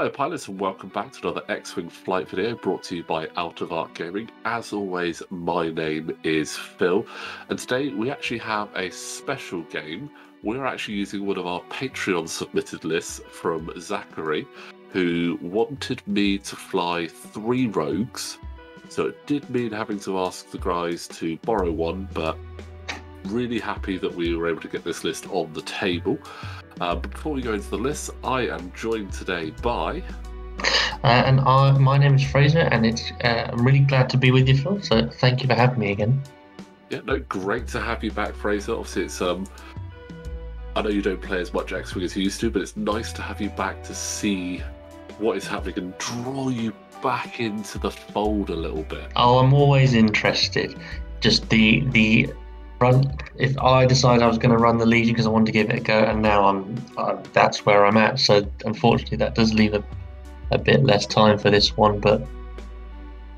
Hello, pilots, and welcome back to another X Wing flight video brought to you by Out of Arc Gaming. As always, my name is Phil, and today we actually have a special game. We're actually using one of our Patreon submitted lists from Zachary, who wanted me to fly three rogues. So it did mean having to ask the guys to borrow one, but really happy that we were able to get this list on the table. Uh, before we go into the list, I am joined today by. Uh, and I, my name is Fraser, and it's uh, I'm really glad to be with you, Phil. So thank you for having me again. Yeah, no, great to have you back, Fraser. Obviously, it's um, I know you don't play as much X Wing as you used to, but it's nice to have you back to see what is happening and draw you back into the fold a little bit. Oh, I'm always interested. Just the the run. If I decided I was going to run the Legion because I wanted to give it a go, and now I'm uh, that's where I'm at. So unfortunately, that does leave a, a bit less time for this one, but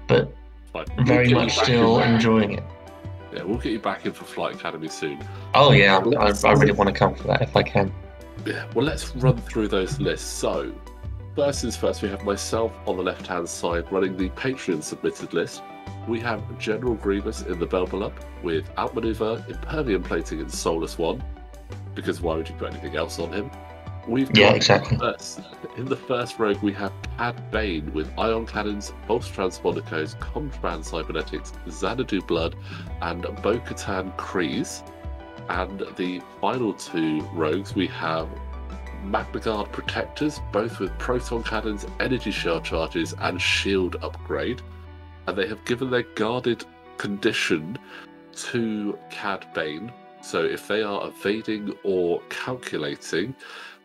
but Fine. very much still enjoying it. Yeah, we'll get you back in for Flight Academy soon. Oh yeah, I, I really want to come for that if I can. Yeah, well, let's run through those lists. So, first things first, we have myself on the left hand side running the Patreon submitted list. We have General Grievous in the Belbullab with Outmaneuver, Impervium Plating, and Soulless One, because why would you put anything else on him? We've got Yeah, exactly. First, in the first rogue, we have Cad Bane with Ion Cannons, False Transponder Codes, Contraband Cybernetics, Xanadu Blood, and Bo Katan Kryze. And the final two rogues, we have Magna Guard Protectors, both with Proton Cannons, Energy Shell Charges, and Shield Upgrade. And they have given their guarded condition to Cad Bane. So if they are evading or calculating,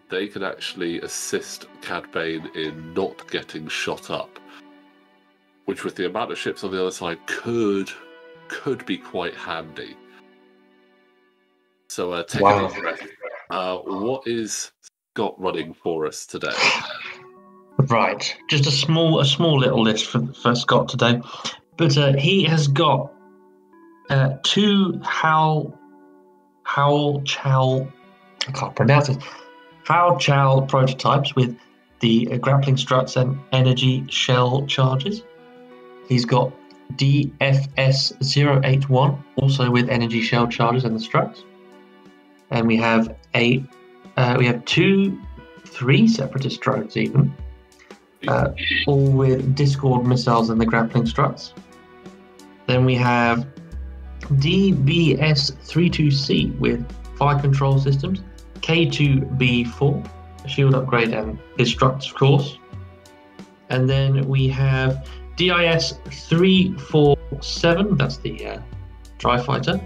they can actually assist Cad Bane in not getting shot up. Which with the amount of ships on the other side could could be quite handy. So uh, take Wow. a deep breath. Uh, what is Scott running for us today? Right, just a small, a small little list for, for Scott today, but uh, he has got uh, two Hal, Howl Chow, I can't pronounce it, Howl Chow prototypes with the uh, grappling struts and energy shell charges. He's got DFS081, also with energy shell charges and the struts, and we have a, uh, we have two, three separatist drones even uh, all with Discord missiles and the grappling struts. Then we have DBS32C with fire control systems, K2B4, shield upgrade and his struts, of course. And then we have DIS347, that's the uh, tri fighter,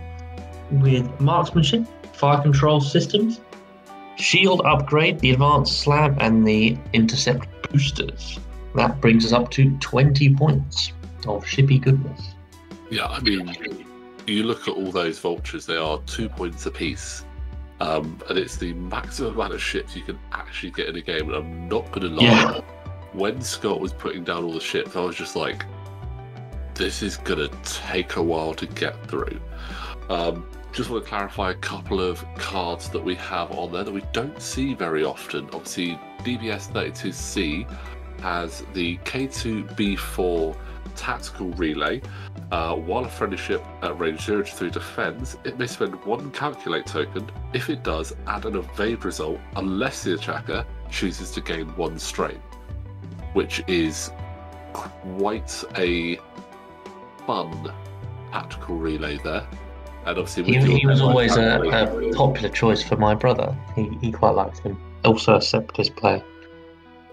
with marksmanship, fire control systems, shield upgrade, the advanced slam, and the intercept boosters. That brings us up to 20 points of shippy goodness. Yeah, I mean, you look at all those vultures, they are two points apiece. Um, and it's the maximum amount of ships you can actually get in a game. And I'm not going to lie, Yeah. when Scott was putting down all the ships, I was just like, this is going to take a while to get through. Um, just want to clarify a couple of cards that we have on there that we don't see very often. Obviously, DBS 32C has the K2B4 tactical relay. Uh, while a friendly ship at range 0 to 3 defends, it may spend one calculate token. If it does, add an evade result unless the attacker chooses to gain one strain, which is quite a fun tactical relay there. And obviously, He, he was always a, a popular choice for my brother. He, he quite liked him. Also a separatist player.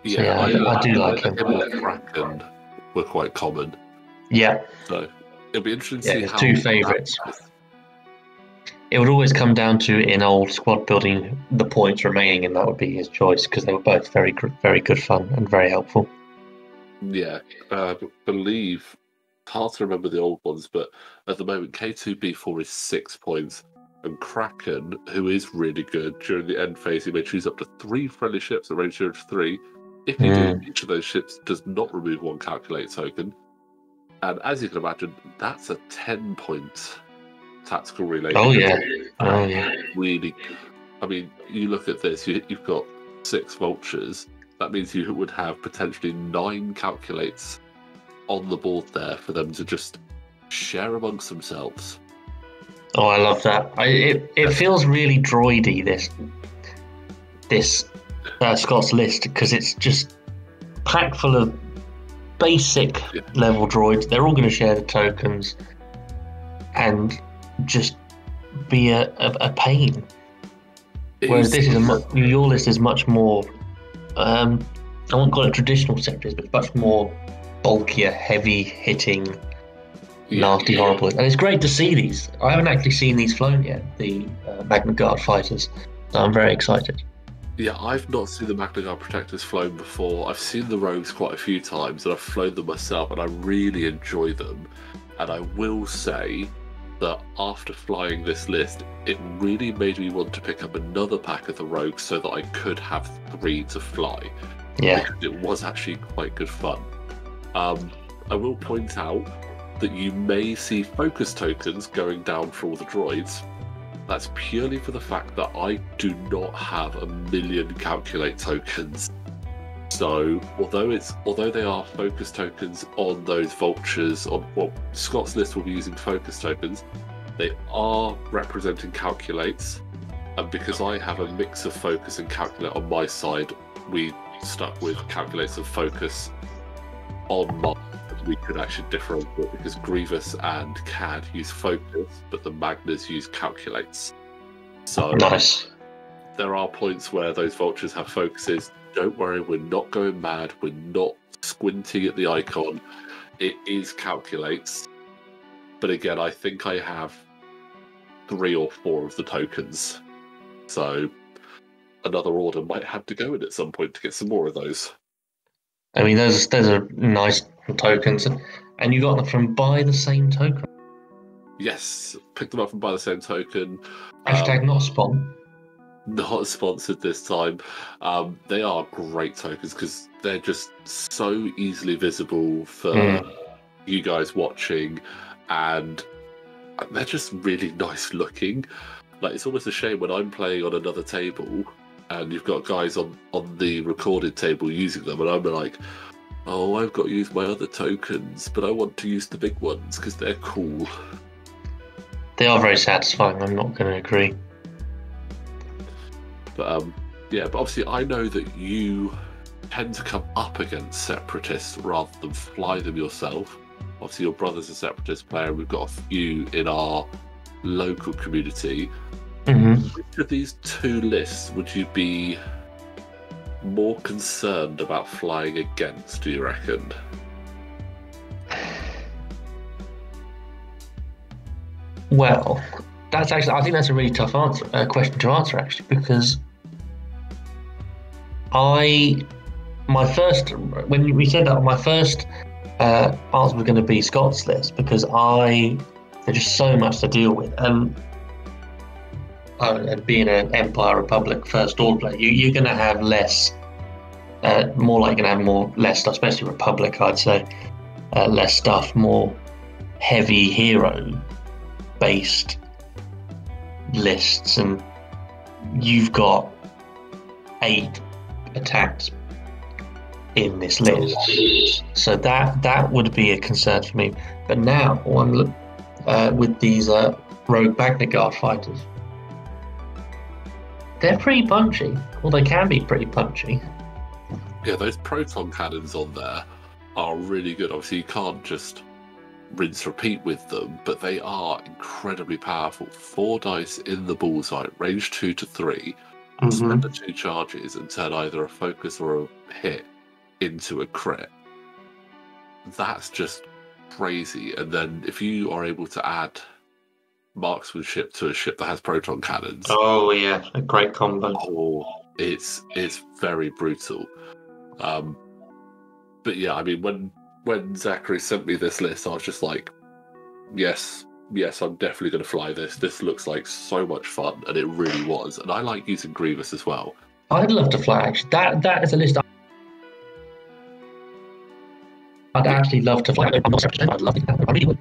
yeah, I do- I do like him. and Kraken were quite common, Yeah, so it'll be interesting to Yeah, see how two favourites. it would always come down to in old squad building the points remaining, and that would be his choice because they were both very very good fun and very helpful. Yeah, uh, I believe it's hard to remember the old ones, but at the moment K2B4 is six points, and Kraken, who is really good during the end phase, he may choose up to three friendly ships at range zero to three. If you do, hmm. each of those ships does not remove one calculate token, and as you can imagine, that's a ten point tactical relay. Oh, yeah. Oh, yeah. really. I mean, you look at this. You, you've got six vultures that means you would have potentially nine calculates on the board there for them to just share amongst themselves. Oh, I love that. I, it it feels really droidy this this uh, Scott's list because it's just packed full of basic Yeah. level droids. They're all going to share the tokens and just be a, a, a pain. It Whereas is- this is a mu- your list is much more. Um, I won't call it traditional separatists, but much more bulkier, heavy hitting. Nasty, horrible. And it's great to see these. I haven't actually seen these flown yet, the uh, Magna Guard fighters. So I'm very excited. Yeah, I've not seen the Magna Guard Protectors flown before. I've seen the Rogues quite a few times, and I've flown them myself, and I really enjoy them. And I will say that after flying this list, it really made me want to pick up another pack of the Rogues so that I could have three to fly. Yeah. because it was actually quite good fun. Um, I will point out that you may see focus tokens going down for all the droids. That's purely for the fact that I do not have a million calculate tokens. So although it's although they are focus tokens on those vultures on well Scott's list will be using focus tokens, they are representing calculates. And because I have a mix of focus and calculate on my side, we stuck with calculates and focus on my we could actually differentiate because Grievous and CAD use focus, but the Magnus use calculates. So Nice. there are points where those vultures have focuses. Don't worry, we're not going mad. We're not squinting at the icon. It is calculates. But again, I think I have three or four of the tokens. So another order might have to go in at some point to get some more of those. I mean, those those are nice tokens, and, you got them from buy the same token. Yes, pick them up and buy the same token. Hashtag Um, not spawn. not sponsored this time. Um, they are great tokens because they're just so easily visible for Mm. you guys watching, and they're just really nice looking. Like it's almost a shame when I'm playing on another table and you've got guys on on the recorded table using them, and I'm like. Oh, I've got to use my other tokens, but I want to use the big ones because they're cool. They are very satisfying. I'm not going to agree. But um, yeah, but obviously I know that you tend to come up against separatists rather than fly them yourself. Obviously, your brother's a separatist player. We've got a few in our local community. hmm Which of these two lists would you be more concerned about flying against? Do you reckon? Well, that's actually I think that's a really tough answer uh, question to answer actually because I my first when we said that my first uh, answer was going to be Scott's list because I there's just so much to deal with and uh, and being an Empire Republic First Order player you, you're going to have less uh, more like going to have more less stuff especially Republic I'd say. Uh, less stuff more heavy hero based lists. And you've got eight attacks in this list. So that that would be a concern for me. But now I'm look uh, with these uh, rogue Magna Guard fighters. They're pretty punchy. Well they can be pretty punchy Yeah, those proton cannons on there are really good. Obviously, you can't just rinse repeat with them, but they are incredibly powerful. Four dice in the bullseye, range two to 3 mm-hmm. spend the two charges and turn either a focus or a hit into a crit. That's just crazy. And then if you are able to add marksmanship to a ship that has proton cannons, oh yeah a great combo Oh, it's it's very brutal. Um, but yeah, I mean, when when Zachary sent me this list, I was just like, yes, yes, I'm definitely going to fly this. This looks like so much fun, and it really was. And I like using Grievous as well. I'd love to fly. That that is a list. I'd actually love to fly. I'm not I'd love to. I really would.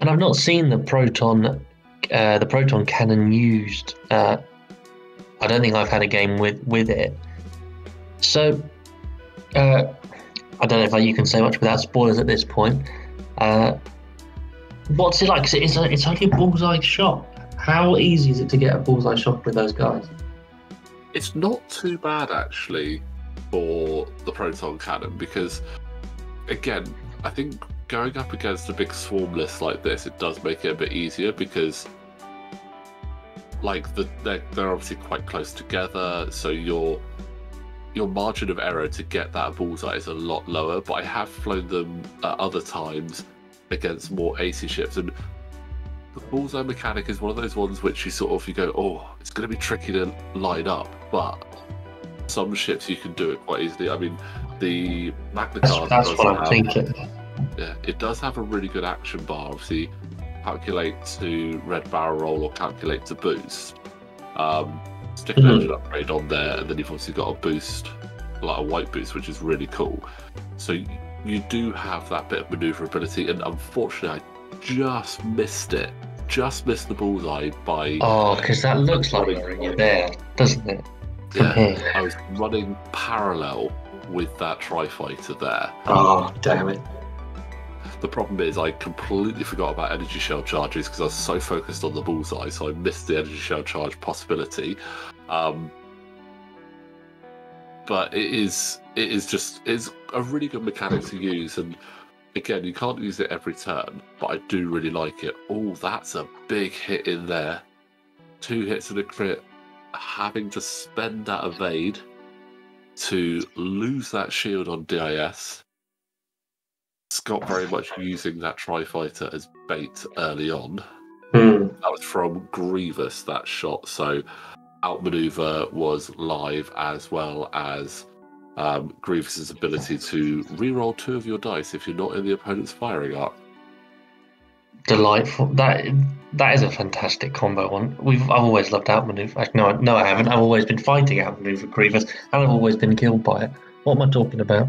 And I've not seen the proton, uh, the proton cannon used. Uh, I don't think I've had a game with with it. So, uh, I don't know if you can say much without spoilers at this point. Uh, what's it like? it's, a, it's only a bullseye shot. How easy is it to get a bullseye shot with those guys? It's not too bad actually for the proton cannon because, again, I think going up against a big swarm list like this, it does make it a bit easier because, like, the, they're, they're obviously quite close together, so your your margin of error to get that bullseye is a lot lower. But I have flown them at other times against more AC ships, and the bullseye mechanic is one of those ones which you sort of you go, oh, it's going to be tricky to line up, but some ships you can do it quite easily. I mean, the Magna That's, Carta that's does what I'm have- thinking. yeah, it does have a really good action bar. Obviously, calculate to red barrel roll or calculate to boost. Um, stick an Mhm. engine upgrade on there, and then you've obviously got a boost, like a white boost, which is really cool. So you do have that bit of maneuverability, and unfortunately, I just missed it. Just missed the bullseye by. Oh, because that looks like you're there, doesn't it? From yeah, here. I was running parallel with that tri fighter there. Oh, damn it. The problem is I completely forgot about energy shell charges because I was so focused on the bullseye, so I missed the energy shell charge possibility. Um, but it is it is just it's a really good mechanic to use, and again you can't use it every turn, but I do really like it. Oh, that's a big hit in there. Two hits and a crit. Having to spend that evade to lose that shield on DIS. Scott very much using that tri fighter as bait early on. Hmm. That was from Grievous that shot. So outmaneuver was live as well as um, Grievous's ability to reroll two of your dice if you're not in the opponent's firing arc. Delightful. That that is a fantastic combo one. We've I've always loved outmaneuver. No, no, I haven't. I've always been fighting outmaneuver Grievous, and I've always been killed by it. What am I talking about?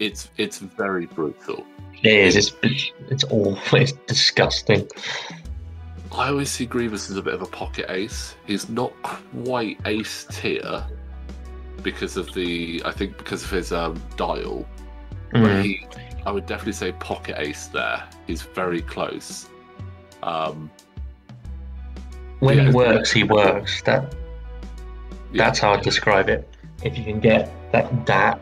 It's it's very brutal. It is. It's it's, it's awful. It's disgusting. I always see Grievous as a bit of a pocket ace. He's not quite ace tier because of the I think because of his um, dial. Mm. he, I would definitely say pocket ace there. He's very close. Um, When yeah, he works, he works. That yeah, that's how I describe it. If you can get that that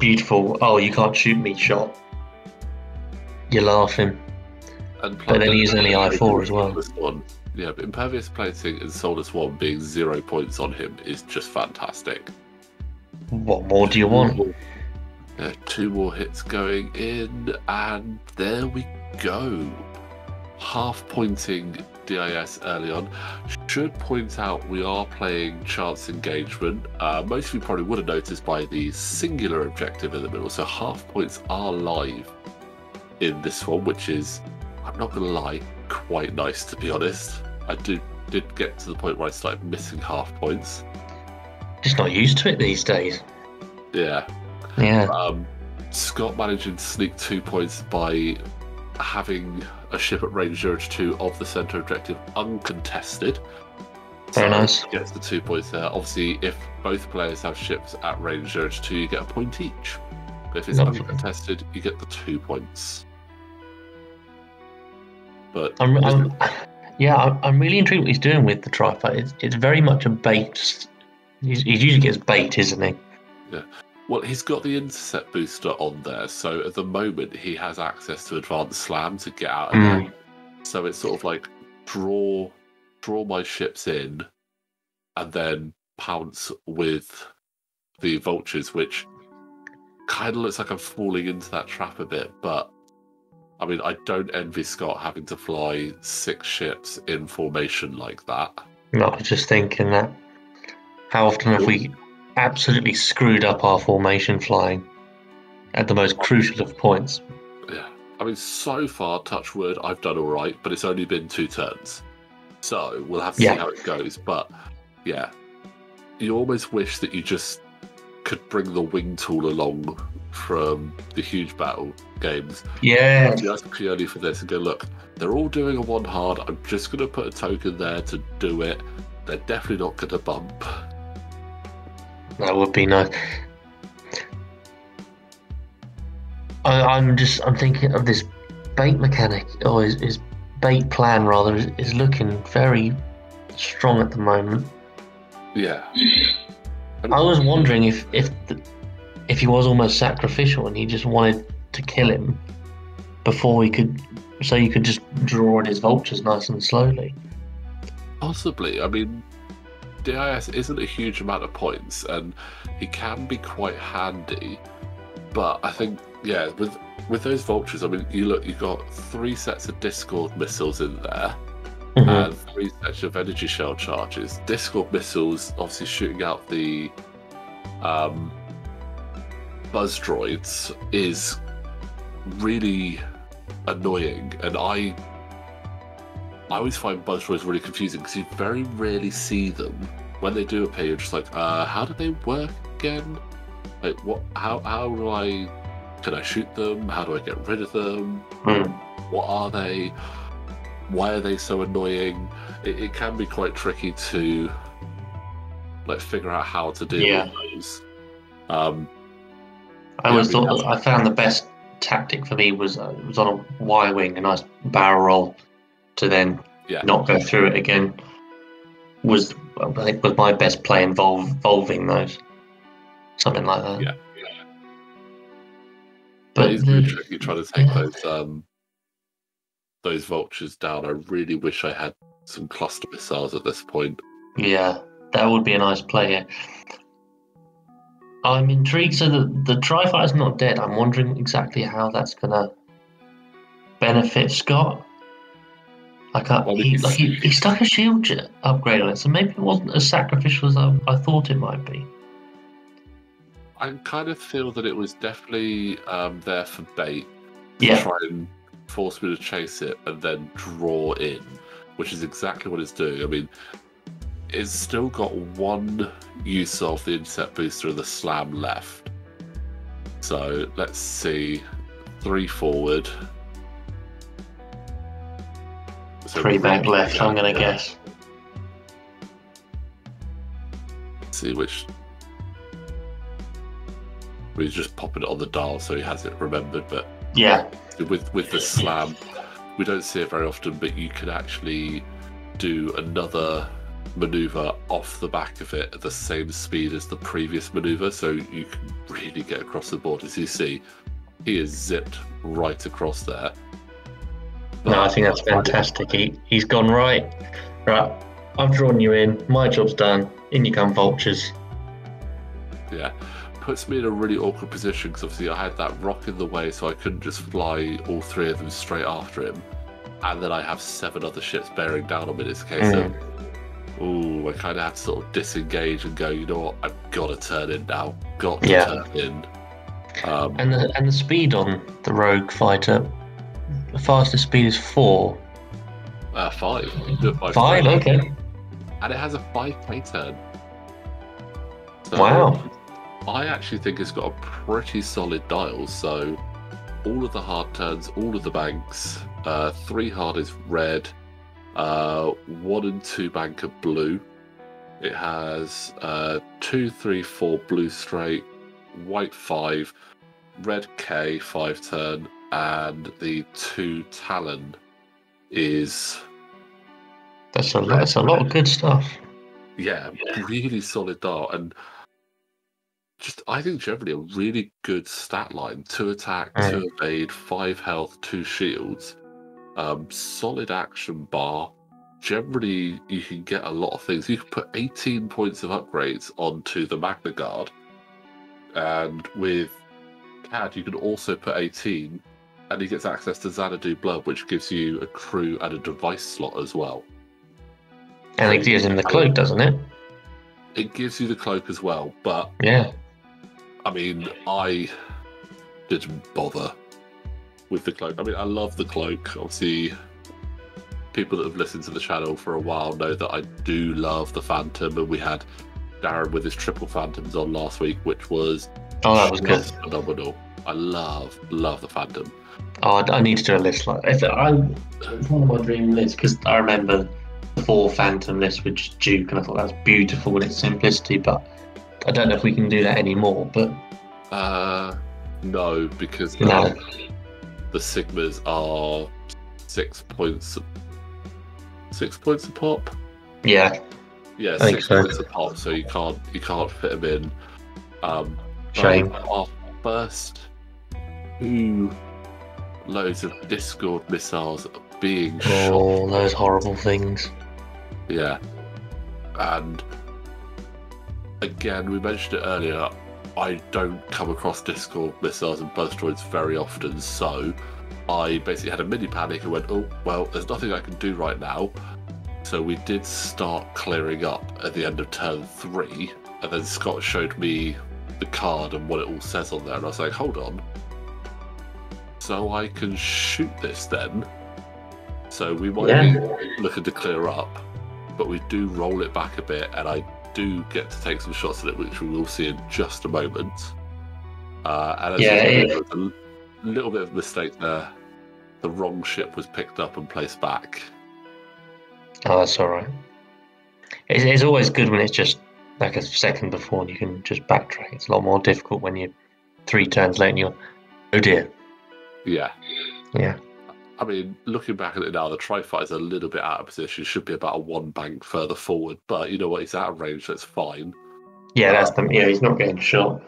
beautiful, oh, you can't shoot me shot, you're laughing. and but then he's only I4 as well. One. Yeah, but impervium plating and Soulless One being zero points on him is just fantastic. What more do you want? Uh, two more hits going in, and there we go. Half pointing DIS early on. Should point out we are playing chance engagement. Uh, most of you probably would have noticed by the singular objective in the middle. So half points are live in this one, which is, I'm not going to lie, quite nice to be honest. I did did get to the point where I started missing half points. Just not used to it these days. Yeah, Yeah. Um, Scott managing to sneak two points by having a ship at range 0 to 2 of the centre objective uncontested. Very nice. Gets the two points there. Obviously, if both players have ships at range 0 to 2, you get a point each. But if it's Lovely. uncontested, you get the two points. But I'm, I'm, yeah, I'm, really intrigued what he's doing with the trifighter. It's, it's very much a bait. He's, he usually gets bait, isn't he? Well, he's got the intercept booster on there, so at the moment he has access to advanced slam to get out of Mm. there. So it's sort of like draw, draw my ships in, and then pounce with the vultures, which kind of looks like I'm falling into that trap a bit. But I mean, I don't envy Scott having to fly six ships in formation like that. No, I was just thinking that. How often have we absolutely screwed up our formation flying at the most crucial of points? Yeah. I mean, so far, touch wood, I've done all right, but it's only been two turns. So we'll have to Yeah. see how it goes. But yeah, you almost wish that you just could bring the wing tool along from the huge battle games Yeah, just purely for this and go, look, they're all doing a one hard. I'm just going to put a token there to do it. They're definitely not going to bump. That would be nice. I, I'm just I'm thinking of this bait mechanic or his, his bait plan rather is, is looking very strong at the moment. Yeah. I was wondering if if the, if he was almost sacrificial and he just wanted to kill him before he could, so you could just draw in his vultures nice and slowly. Possibly. I mean, DIS isn't a huge amount of points, and he can be quite handy. But I think, yeah, with with those vultures, I mean, you look, you've got three sets of Discord missiles in there, Mhm. and three sets of energy shell charges. Discord missiles, obviously shooting out the um, buzz droids, is really annoying, and I I always find buzz droids really confusing because you very rarely see them. When they do appear, you're just like, uh, how do they work again? Like, what? How? How do I? Can I shoot them? How do I get rid of them? Hmm. What are they? Why are they so annoying? It, it can be quite tricky to like figure out how to deal Yeah. with those. Um, I always thought I found the best tactic for me was uh, was on a Y wing, a nice barrel roll, to then Yeah. not go through it again. Was I think was my best play involve, involving those, something like that. Yeah. But But it's really tricky trying to take yeah. those um those vultures down. I really wish I had some cluster missiles at this point. Yeah, that would be a nice play here. I'm intrigued. So the the Tri Fighter's not dead. I'm wondering exactly how that's gonna benefit Scott. Like, I, Well, he, he's- like he, he stuck a shield upgrade on it, so maybe it wasn't as sacrificial as I, I thought it might be. I kind of feel that it was definitely um, there for bait Yeah, to try and force me to chase it and then draw in, which is exactly what it's doing. I mean, it's still got one use of the intercept booster and the slam left. So let's see, three forward. So three back left. I'm gonna yeah. guess. see which. He's just popping it on the dial so he has it remembered, but Yeah, with with the slam, we don't see it very often, but you can actually do another maneuver off the back of it at the same speed as the previous maneuver, so you can really get across the board. As you see, he is zipped right across there. No, I think that's fantastic. He he's gone right. Right, I've drawn you in. My job's done. In you come, vultures. Yeah, puts me in a really awkward position because obviously I had that rock in the way, so I couldn't just fly all three of them straight after him. And then I have seven other ships bearing down on me. It's a case Mm. of, ooh, I kind of have to sort of disengage and go, you know what, I've got to turn in now. Got to Yeah. turn in. Um, And the and the speed on the Rogue fighter, the fastest speed is four. uh, five. Do it by Five, okay. And it has a five play turn. So Wow. I actually think it's got a pretty solid dial. So all of the hard turns, all of the banks, uh, three hard is red, uh, one and two bank are blue. It has uh, two, three, four blue straight, white five, red K five turn, and the two talon is That's a that's a lot of good stuff. yeah, really solid dial and just I think generally a really good stat line. Two attack, Mm. two evade, five health, two shields. Um, solid action bar. Generally, you can get a lot of things. You can put 18 points of upgrades onto the Magna Guard, and with CAD, you can also put 18, and he gets access to Xanadu Blood, which gives you a crew and a device slot as well. And it gives him the cloak, doesn't it? It gives you the cloak as well, but Yeah. I mean, I didn't bother with the cloak. I mean, I love the cloak. Obviously, people that have listened to the channel for a while know that I do love the Phantom, and we had Darren with his triple Phantoms on last week, which was Oh, that was good. phenomenal. I love, love the Phantom. Oh, I- I need to do a list like if I. It's one of my dream lists because I remember the four Phantom list with just Duke, and I thought that was beautiful in its simplicity. But I don't know if we can do that anymore, but Uh, no, because No. um, the Sigmas are six points. Six points a pop. yeah, Yeah, I think six so. points a pop. So you can't you can't fit them in. Um, but shame. Our first two loads of Discord missiles being oh, shot. Oh, those horrible things. Yeah. And again, we mentioned it earlier. I don't come across Discord missiles and buzz droids very often, so I basically had a mini panic and went, oh, well, there's nothing I can do right now. So we did start clearing up at the end of turn three, and then Scott showed me the card and what it all says on there, and I was like, hold on. So I can shoot this then? So we might Yeah. be looking to clear up, but we do roll it back a bit, and I do get to take some shots at it, which we will see in just a moment. Uh, and as Yeah, you it- know, there was a little bit of a mistake there. The wrong ship was picked up and placed back. Oh, that's all right. It's, it's always good when it's just like a second before and you can just backtrack. It's a lot more difficult when you're three turns late and you're, oh dear. Yeah. Yeah. I mean, looking back at it now, the Tri-Fighter is a little bit out of position. Should be about a one bank further forward, but you know what? He's out of range, so it's fine. Yeah, that's the. Yeah, he's not getting shot.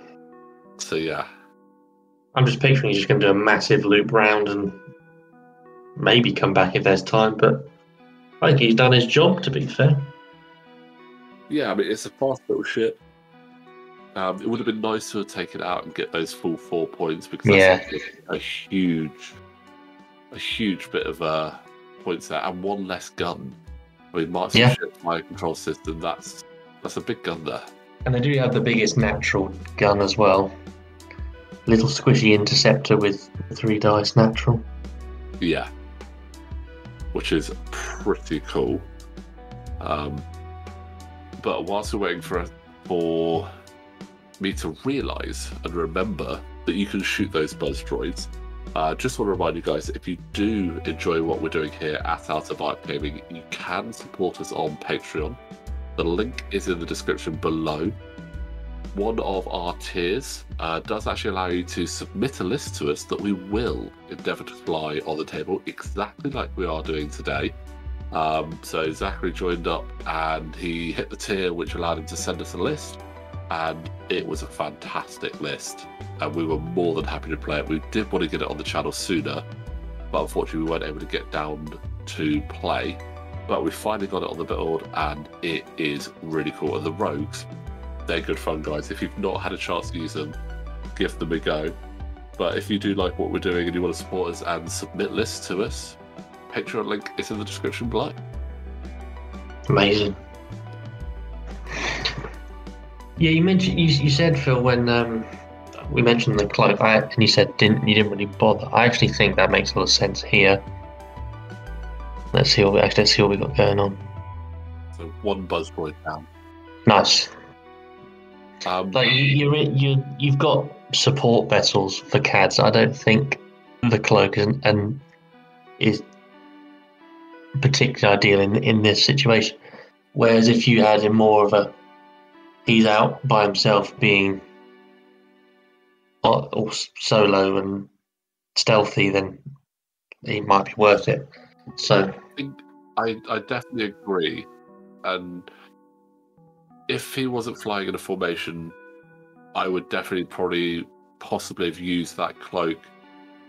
So yeah, I'm just picturing he's just going to do a massive loop round and maybe come back if there's time, but I think he's done his job, to be fair. yeah. I mean, it's a fast little ship. Um, it would have been nice to have taken out and get those full four points because that's a, a huge, a huge bit of uh, points there, and one less gun. I mean, Mark's Yeah. ship fire control system. That's that's a big gun there. And they do have the biggest natural gun as well. Little squishy interceptor with three dice natural. Yeah. Which is pretty cool. Um, but whilst we're waiting for for me to realise and remember that you can shoot those buzz droids, uh, just want to remind you guys if you do enjoy what we're doing here at Out of Arc Gaming, you can support us on Patreon. The link is in the description below. One of our tiers uh, does actually allow you to submit a list to us that we will endeavour to fly on the table exactly like we are doing today. Um, so Zachary joined up and he hit the tier which allowed him to send us a list, and it was a fantastic list. And we were more than happy to play it. We did want to get it on the channel sooner, but unfortunately we weren't able to get down to play. But we finally got it on the board, and it is really cool. And the rogues, they're good fun, guys. If you've not had a chance to use them, give them a go. But if you do like what we're doing and you want to support us and submit lists to us, Patreon link is in the description below. Amazing. Yeah, you mentioned you, you said Phil when um, we mentioned the cloak, I, and you said didn't you didn't really bother. I actually think that makes a lot of sense here. Let's see what we actually let's see what we got going on. So one buzz droid down. Nice. Um, Like you, you're in- you you've got support vessels for CADs. I don't think the cloak is and is particularly ideal in in this situation. Whereas if you had a more of a he's out by himself, being all, all solo and stealthy, then he might be worth it. So I, I definitely agree. And if he wasn't flying in a formation, I would definitely probably possibly have used that cloak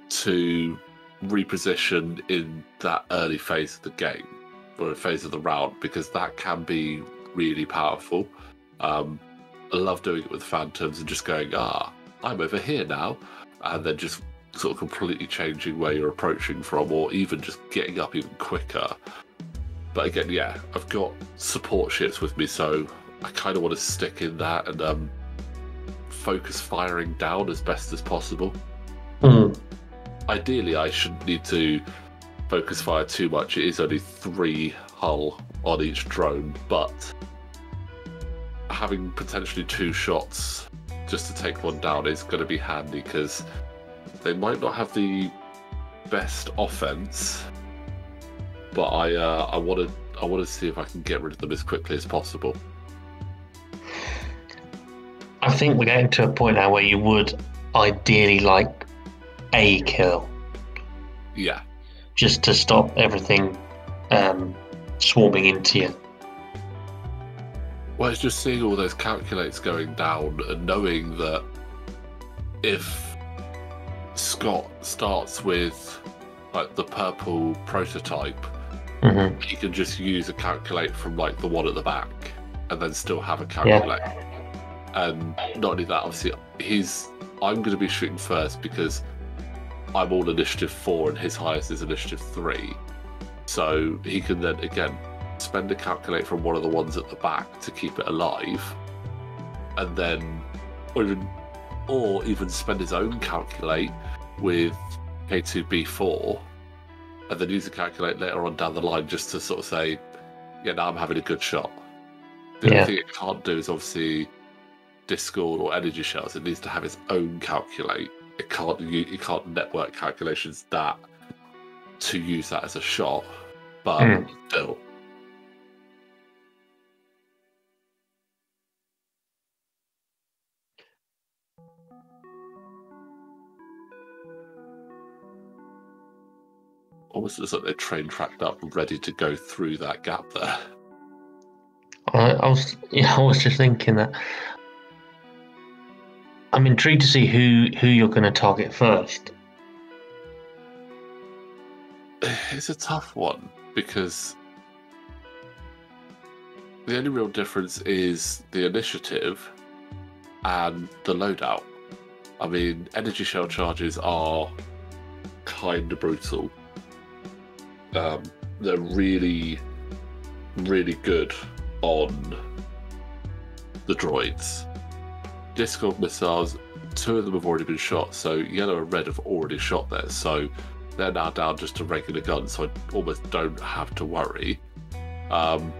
to reposition in that early phase of the game or phase of the round because that can be really powerful. Um, I love doing it with phantoms and just going, ah, I'm over here now, and then just sort of completely changing where you're approaching from, or even just getting up even quicker. But again, yeah, I've got support ships with me, so I kind of want to stick in that and um, focus firing down as best as possible. hmm, Ideally, I shouldn't need to focus fire too much. It is only three hull on each drone, but having potentially two shots just to take one down is going to be handy because they might not have the best offense, but I uh, I want to I want to see if I can get rid of them as quickly as possible. I think we're getting to a point now where you would ideally like a kill Yeah. just to stop everything um, swarming into you. Well, it's just seeing all those calculates going down and knowing that if Scott starts with like the purple prototype, hmm he can just use a calculate from like the one at the back and then still have a calculate. And not only that, obviously, he's I'm going to be shooting first because I'm all initiative four and his highest is initiative three. So he can then again spend a calculate from one of the ones at the back to keep it alive, and then, or even, or even spend his own calculate with K2B4, and then use a calculate later on down the line just to sort of say, yeah, now I'm having a good shot. The Yeah. only thing it can't do is obviously Discord or energy shells. It needs to have its own calculate. It can't it can't network calculations that to use that as a shot. But Mm. still, almost looks like they're train tracked up, and ready to go through that gap there. I, I was, yeah, I was just thinking that. I'm intrigued to see who who you're going to target first. It's a tough one because the only real difference is the initiative and the loadout. I mean, energy shell charges are kind of brutal. Um, they're really, really good on the droids. Discord missiles, two of them have already been shot, so yellow and red have already shot there. So they're now down just to regular guns, so I almost don't have to worry. Um,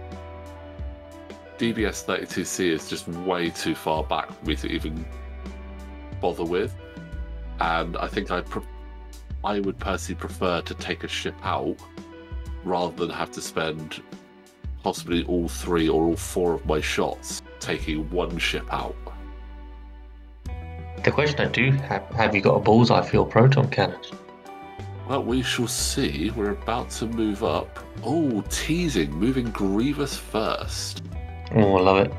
DBS 32C is just way too far back for me to even bother with, and I think I I would personally prefer to take a ship out rather than have to spend possibly all three or all four of my shots taking one ship out. The question I do have: Have you got a bullseye for your proton cannons? Well, we shall see. We're about to move up. Oh, teasing, moving Grievous first. Oh, I love it.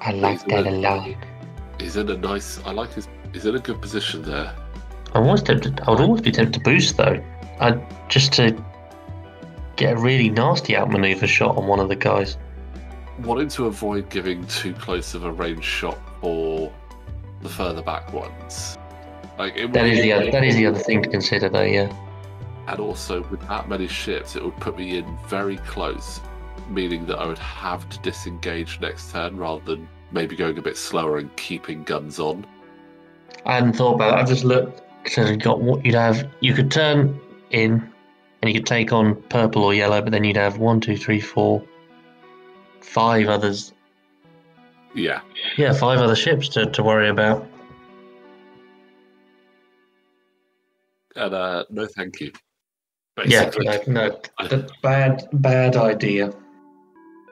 I like He's that a in lot. He's in a nice. I like his. He's in a good position there. I'm almost tempted. I would almost be tempted to boost though, I just to get a really nasty outmaneuver shot on one of the guys. Wanting to avoid giving too close of a range shot for the further back ones. Like it That is the other, that is the other thing to consider though. Yeah. And also, with that many ships, it would put me in very close, meaning that I would have to disengage next turn rather than maybe going a bit slower and keeping guns on. I hadn't thought about it. I just looked. So you got what you'd have. You could turn in, and you could take on purple or yellow, but then you'd have one, two, three, four, five others. Yeah, Yeah, five other ships to, to worry about. and uh, no, thank you. Yeah, no, no, bad, bad idea.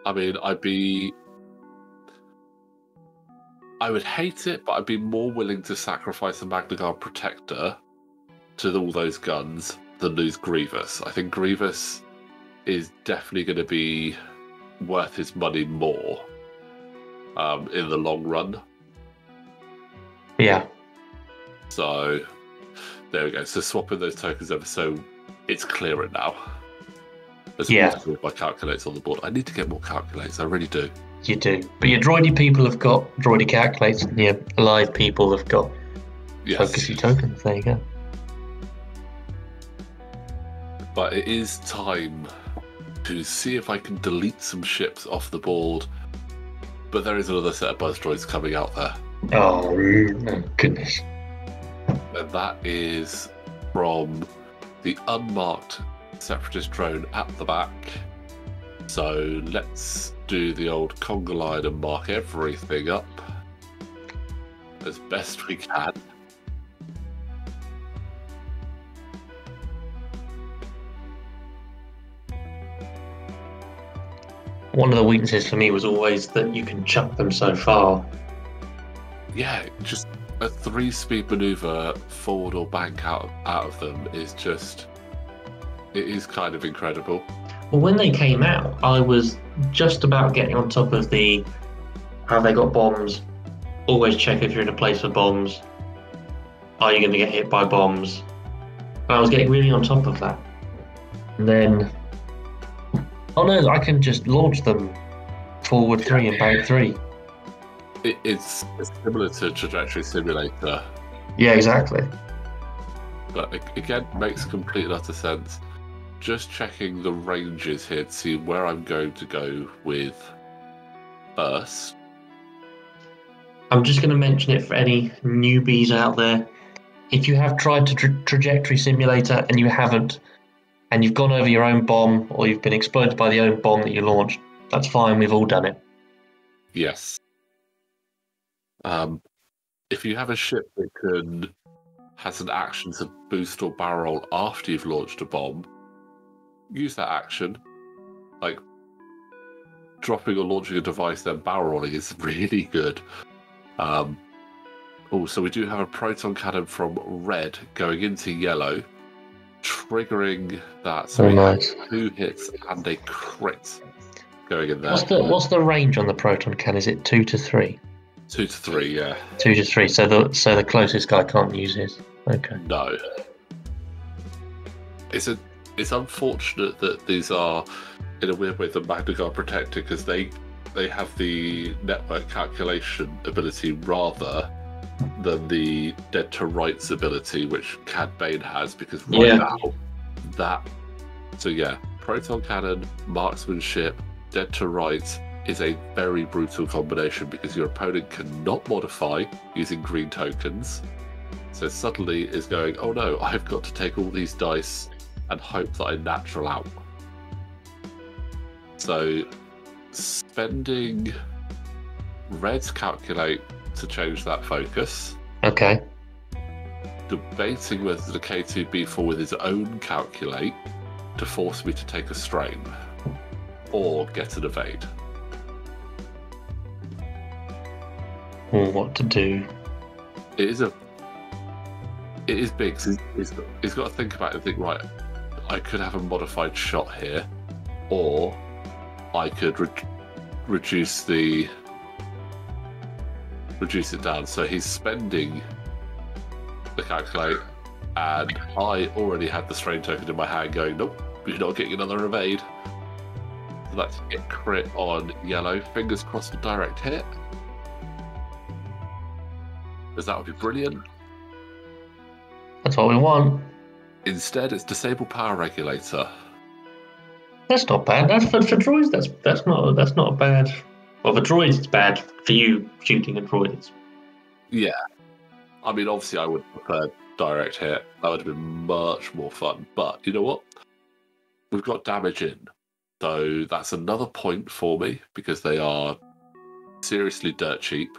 I mean, I'd be. I would hate it, but I'd be more willing to sacrifice a Magna Guard Protector to all those guns than lose Grievous. I think Grievous is definitely going to be worth his money more um, in the long run. Yeah, So there we go. So swapping those tokens over so it's clearer now. There's Yeah. of my calculators on the board. I need to get more calculators. I really do. You do. But your droidy people have got droidy calculators, and your alive people have got Yes. focusy tokens. There you go. But it is time to see if I can delete some ships off the board. But there is another set of buzz droids coming out there. Oh, oh goodness. And that is from the unmarked separatist drone at the back. So let's do the old conga line and mark everything up as best we can. one of the weaknesses for me was always that you can chuck them so far. Yeah, just a three-speed maneuver forward or bank out out of them is just it is kind of incredible. Well, when they came out, I was just about getting on top of the how they got bombs. Always check if you're in a place for bombs. Are you going to get hit by bombs? And I was getting really on top of that. And then, oh no, I can just launch them forward three and back three. It, it's, it's similar to Trajectory Simulator, Yeah, exactly. but it, again makes complete and utter sense. Just checking the ranges here to see where I'm going to go with first. I'm just going to mention it for any newbies out there. If you have tried to tra- trajectory simulator and you haven't, and you've gone over your own bomb or you've been exploded by the own bomb that you launched, that's fine. We've all done it. Yes. Um, if you have a ship that can has an action to boost or barrel after you've launched a bomb, use that action. Like dropping or launching a device, then barrel rolling is really good. Um, oh, so we do have a proton cannon from red going into yellow, triggering that. So Oh, we have two hits and a crit going in there. What's the what's the range on the proton can? Is it two to three? Two to three, yeah. Two to three. So the so the closest guy can't use his. Okay. No. It's a it's unfortunate that these are in a weird way the MagnaGuard Protector because they they have the network calculation ability rather than the dead to rights ability which Cad Bane has because right Yeah. now that so yeah, proton cannon, marksmanship, dead to rights is a very brutal combination because your opponent cannot modify using green tokens. So suddenly is going, oh no, I've got to take all these dice and hope that I natural out. So spending reds calculate to change that focus, Okay. debating whether the K2B4 with his own calculate to force me to take a strain or get an evade. Or what to do? It is a it is big. So he's, he's got to think about it and think, right, I could have a modified shot here, or I could re- reduce the reduce it down. So he's spending the calculate, and I already had the strain token in my hand, going, nope, you're not getting another evade. So that's a crit on yellow. Fingers crossed for direct hit. Because that would be brilliant. That's what we want. Instead, it's disable power regulator. That's not bad. That's for, for droids. That's that's not that's not bad. Well, for droids, it's bad. For you shooting at droids, Yeah. I mean, obviously, I would prefer direct hit. That would have been much more fun. But you know what? We've got damage in. So that's another point for me because they are seriously dirt cheap.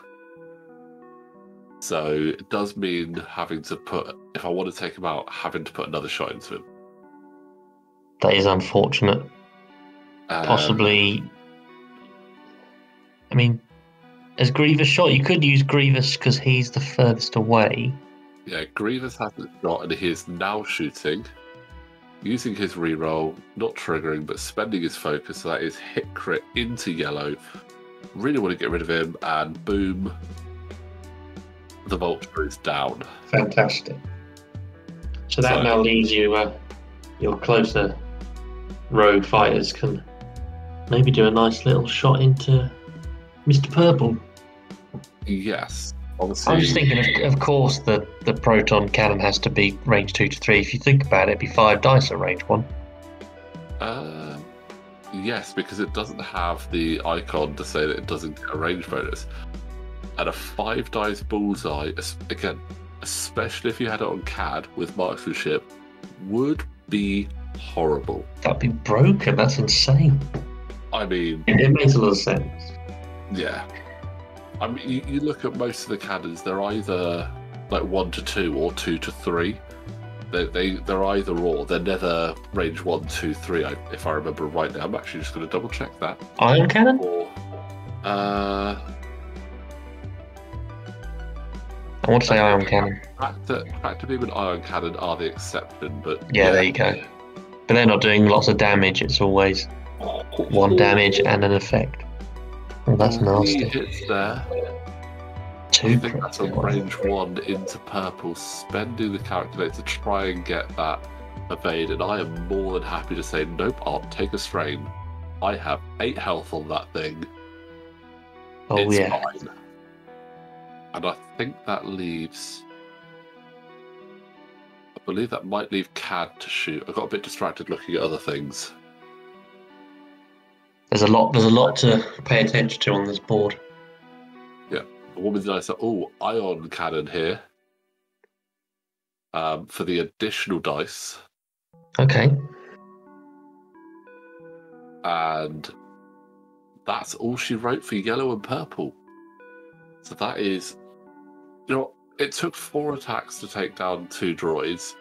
So it does mean having to put, if I want to take him out, having to put another shot into him. that is unfortunate. Um, Possibly. I mean, as Grievous shot, you could use Grievous because he's the furthest away. Yeah, Grievous hasn't shot and he is now shooting. Using his reroll, not triggering, but spending his focus, so that is hit crit into yellow. Really want to get rid of him, and boom, the vulture is down. Fantastic. So that So- now leaves you. Uh, your closer rogue fighters can maybe do a nice little shot into Mr. Purple. Yes, obviously. I'm just thinking, of, of course, the, the proton cannon has to be range two to three. If you think about it, it'd be five dice at range one. Uh, yes, because it doesn't have the icon to say that it doesn't get a range bonus. And a five dice bullseye, again, especially if you had it on CAD with marksmanship, would be horrible. That'd be broken. That's insane. I mean, It, it makes a lot of sense. yeah. I mean, you, you look at most of the cannons, they're either like one to two or two to three. They, they, they're either or. They're never range one, two, three, I- if I remember right now. I'm actually just going to double check that. Ion cannon? Or, uh, I want to say ion cannon. Beam and ion cannon are the exception, but Yeah, there you go. But they're not doing lots of damage. It's always one damage and an effect. Oh, that's nasty. hits there. Two. I think that's a range one into purple, spending the calculator to try and get that evade, and I am more than happy to say, nope, I'll take a strain. I have eight health on that thing. Oh it's yeah. fine. And I think that leaves. I believe that might leave Cad to shoot. I got a bit distracted looking at other things. There's a lot. There's a lot to pay attention to on this board. Yeah, a woman's nice. Oh, ion cannon here. Um, for the additional dice. Okay. and that's all she wrote for yellow and purple. So that is, you know, it took four attacks to take down two droids.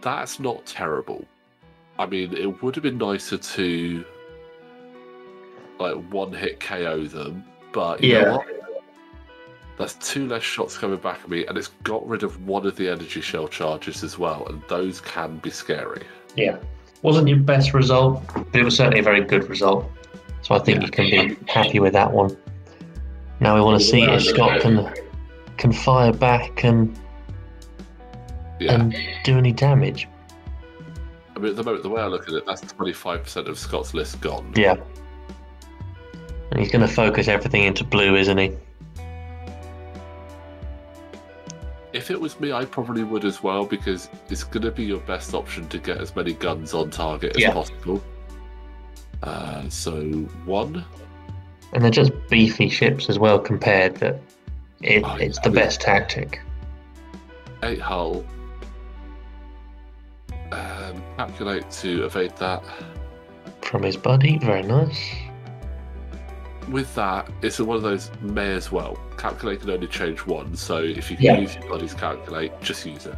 That's not terrible. I mean, it would have been nicer to like one hit KO them, but you Yeah. know what? That's two less shots coming back at me, and it's got rid of one of the energy shell charges as well, and those can be scary. Yeah. Wasn't your best result, but it was certainly a very good result. So I think Yeah. you can be happy with that one. Now we want to see if Scott can can fire back and Yeah. and do any damage. I mean, at the moment, the way I look at it, that's 25% of Scott's list gone. Yeah. And he's going to focus everything into blue, isn't he? If it was me, I probably would as well, because it's going to be your best option to get as many guns on target as Yeah. possible. Uh, so, one. And they're just beefy ships as well compared that it, Oh, it's yeah. the best tactic. eight hull. Um, calculate to evade that. From his buddy, very nice. With that, it's one of those may as well. Calculate can only change one, so if you can Yeah. use your body's calculate, just use it.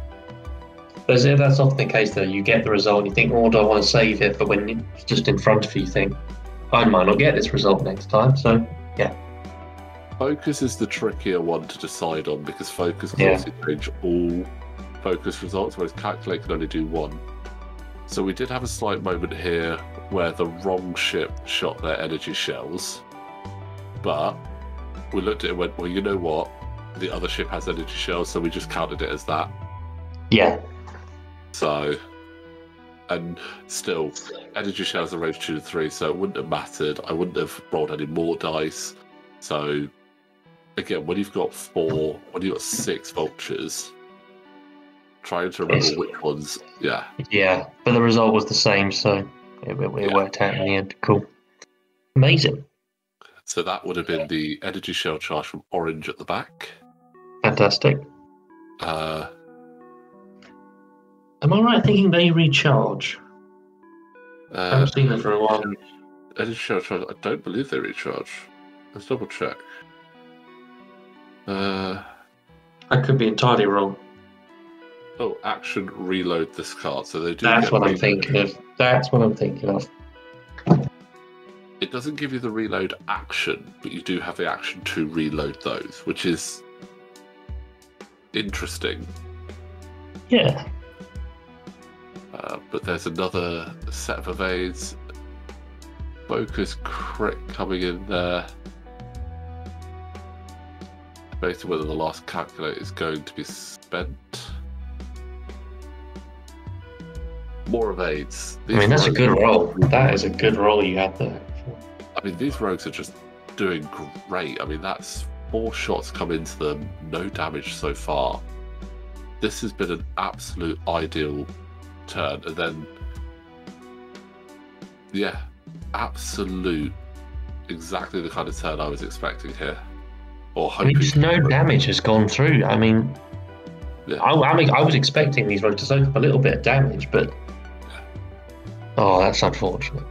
But if that's often the case, though, you get the result and you think, oh, do I want to save it? But when it's just in front of you, you think, I might not get this result next time. So, Focus is the trickier one to decide on because focus can Yeah. change all focus results, whereas calculate can only do one. So we did have a slight moment here where the wrong ship shot their energy shells, but we looked at it and went, well, you know what? The other ship has energy shells, so we just counted it as that. yeah, So, and still, energy shells are range two to three, so it wouldn't have mattered. I wouldn't have rolled any more dice. So, again, when you've got four, when you've got six vultures, trying to remember It's- which ones, yeah, yeah. But the result was the same. So it, it, it Yeah. worked out in the end. Cool. Amazing. so that would have been the energy shell charge from orange at the back. Fantastic. Uh, Am I right thinking they recharge? I uh, haven't seen them for a while. energy shell charge, I don't believe they recharge. Let's double check. Uh, I could be entirely wrong. oh, action reload this card. So they do. That's what I'm thinking of. That's what I'm thinking of. It doesn't give you the reload action, but you do have the action to reload those, which is interesting. Yeah. Uh, but there's another set of evades. Focus crit coming in there. Based on whether the last calculate is going to be spent. More evades. I mean, that's a good roll. That is a good roll you had there. I mean, these rogues are just doing great. I mean, that's four shots come into them, no damage so far. This has been an absolute ideal turn, and then, yeah, absolute, exactly the kind of turn I was expecting here, or hoping. just no damage has gone through. I mean, Yeah. I, I mean, I was expecting these rogues to soak up a little bit of damage, but oh, that's unfortunate.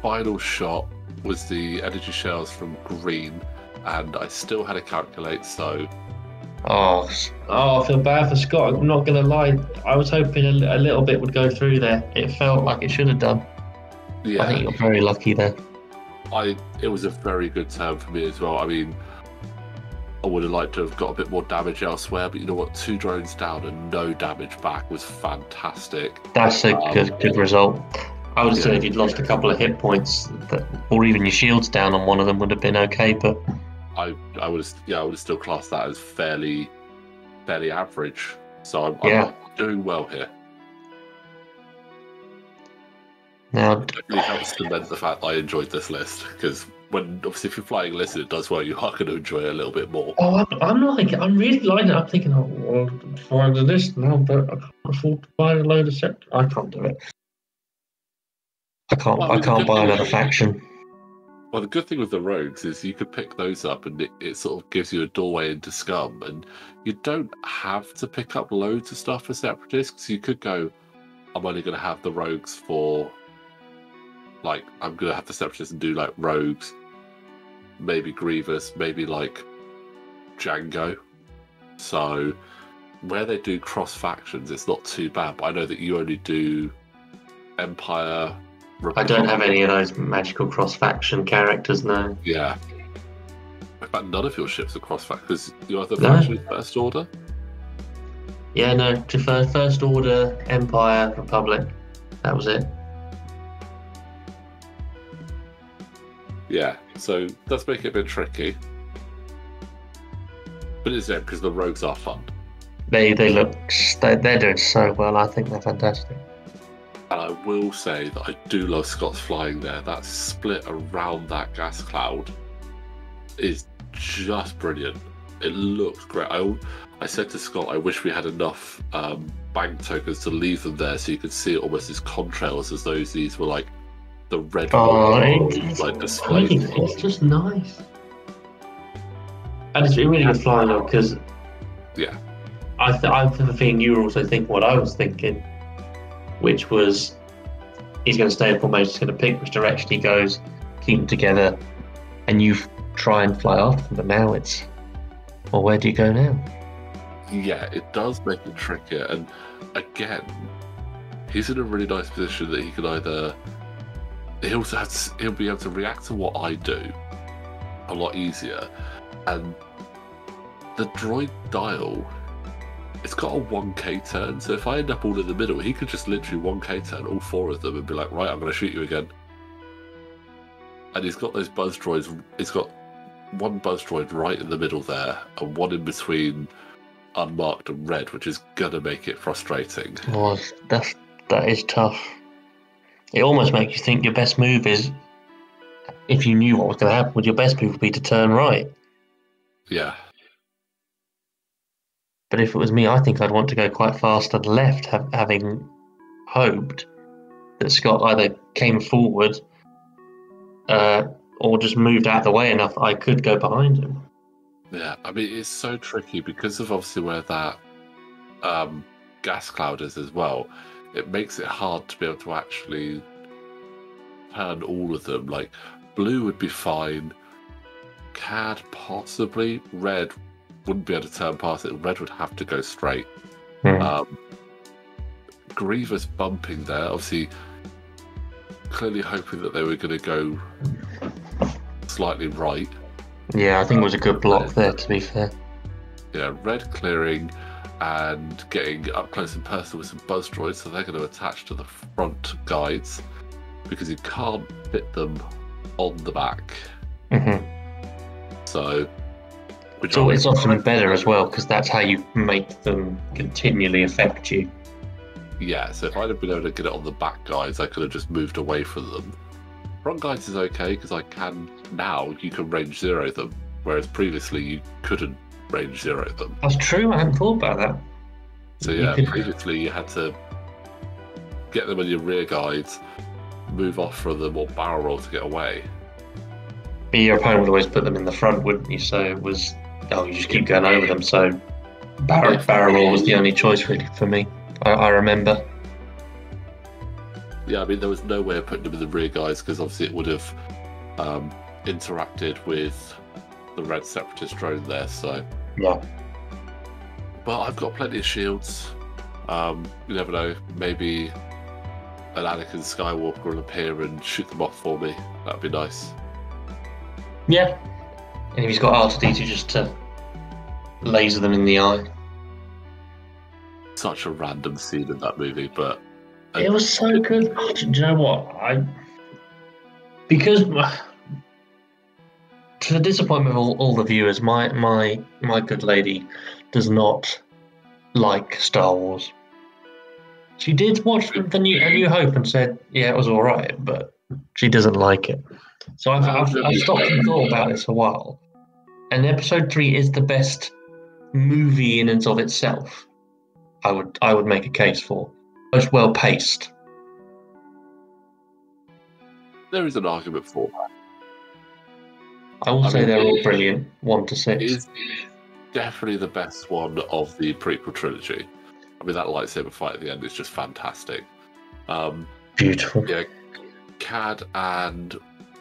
Final shot was the energy shells from green, and I still had to calculate, so Oh, oh, I feel bad for Scott. I'm not going to lie. I was hoping a, a little bit would go through there. It felt like it should have done. Yeah, I think you're very lucky there. I it was a very good turn for me as well. I mean, I would have liked to have got a bit more damage elsewhere, but you know what? Two drones down and no damage back was fantastic. That's a Um, good good result. I would have said if you'd lost a couple of hit points, that, or even your shields down on one of them, would have been okay. But I I would have yeah I would have still classed that as fairly fairly average. So I'm, Yeah. I'm doing well here. now, It definitely helps cement the fact that I enjoyed this list because when obviously if you're flying a list and it does well, you are going to enjoy it a little bit more. oh, I'm, I'm like, I'm really liking it. I'm thinking, oh, well, flying the list now, but I can't afford to buy a load of set. I can't do it. I can't. Well, I can't buy another faction. Well, the good thing with the rogues is you could pick those up and it, it sort of gives you a doorway into scum, and you don't have to pick up loads of stuff for separatists. You could go, I'm only going to have the rogues for, like, I'm going to have the separatists and do like rogues, maybe Grievous, maybe like Django. So where they do cross factions, it's not too bad. But I know that you only do Empire. I don't have any of those magical cross faction characters now. Yeah. In fact, none of your ships are cross factors. You're either No. faction first order. Yeah, no. To first, first order, Empire, Republic. That was it. Yeah. So does make it a bit tricky. But it's there because the rogues are fun. They they look they they're doing so well. I think they're fantastic. And I will say that I do love Scott's flying there. That split around that gas cloud is just brilliant. It looks great. I, I said to Scott, I wish we had enough um, bank tokens to leave them there so you could see it almost as contrails as those these were like the red Oh, it's, like great. displayed. it's just nice. And it's really good flying though, because Yeah. I th- I have a feeling you were also thinking what I was thinking, which was he's going to stay in formation, he's going to pick which direction he goes, keep them together, and you try and fly after them. But now it's, well, where do you go now? Yeah, it does make it trickier. And again, he's in a really nice position that he can either he also has he'll be able to react to what I do a lot easier. And the droid dial it's got a 1k turn, so if I end up all in the middle, he could just literally 1k turn all four of them and be like, right, I'm gonna shoot you again. And he's got those buzz droids he's got one buzz droid right in the middle there and one in between unmarked and red, which is gonna make it frustrating. Well, that's that is tough. It almost makes you think your best move is, if you knew what was going to happen, would your best move be to turn right? Yeah. But if it was me, I think I'd want to go quite fast and left, ha- having hoped that Scott either came forward uh, or just moved out of the way enough I could go behind him. Yeah, I mean it's so tricky because of obviously where that um, gas cloud is as well. It makes it hard to be able to actually turn all of them. Like blue would be fine, cad possibly, red wouldn't be able to turn past it. Red would have to go straight. Hmm. Um, Grievous bumping there, obviously, clearly hoping that they were going to go slightly right. Yeah, I think it was a good block there, to be fair. Yeah, red clearing and getting up close and personal with some buzz droids, so they're going to attach to the front guides because you can't fit them on the back. hmm So, which So it's often better as well because that's how you make them continually affect you. yeah. So if I'd have been able to get it on the back guides, I could have just moved away from them. Front guides is okay because I can now. You can range zero them, whereas previously you couldn't range zero them. That's true. I hadn't thought about that. So You yeah, could- previously you had to get them on your rear guides, move off from them, or barrel roll to get away. But your opponent would always put them in the front, wouldn't you? So it was, oh, you just keep going over them. So barrel, barrel roll was the only choice really for me. I, I remember. Yeah, I mean there was no way of putting them in the rear guides because obviously it would have um, interacted with the red separatist drone there. So Yeah. but I've got plenty of shields. Um, you never know. Maybe an Anakin Skywalker will appear and shoot them off for me. That'd be nice. Yeah. And if he's got R2D2 just to laser them in the eye. Such a random scene in that movie, but It was so good. Do you know what? I because to the disappointment of all, all the viewers, my my my good lady does not like Star Wars. She did watch the new A New Hope and said, "Yeah, it was all right," but she doesn't like it. So I've, I've, I've stopped and thought about this a while. And Episode Three is the best movie in and of itself. I would I would make a case for most well paced. there is an argument for that. I will I say mean, they're all brilliant, one to It six. is definitely the best one of the prequel trilogy. I mean, that lightsaber fight at the end is just fantastic. Um, Beautiful. yeah, Cad and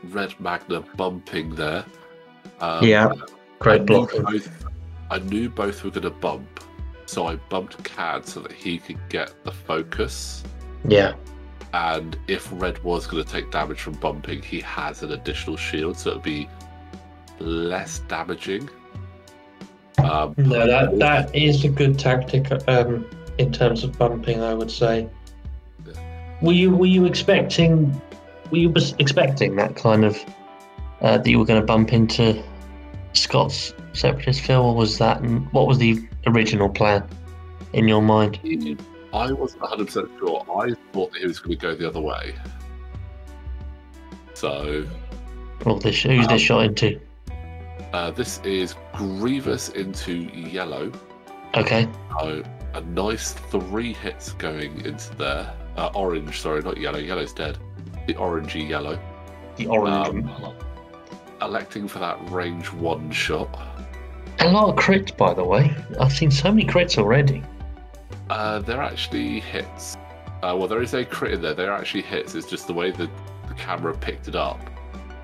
Red Magna bumping there. Um, Yeah, I Great knew block. both- I knew both were going to bump, so I bumped Cad so that he could get the focus. Yeah, And if Red was going to take damage from bumping, he has an additional shield, so it would be less damaging. Um, no, that that is a good tactic um, in terms of bumping. I would say. Were you were you expecting? Were you expecting that kind of uh, that you were going to bump into Scott's separatist Phil, or was that what was the original plan in your mind? I wasn't 100% sure. I thought that he was going to go the other way. So, Or this who's Um, this shot into? Uh, this is Grievous into yellow. Okay, So, a nice three hits going into there. Uh, orange, sorry, not yellow. Yellow's dead. The orangey yellow. the orange. Um, electing for that range one shot. a lot of crits, by the way. I've seen so many crits already. Uh, they're actually hits. Uh, well, there is a crit in there. They're actually hits. It's just the way that the camera picked it up.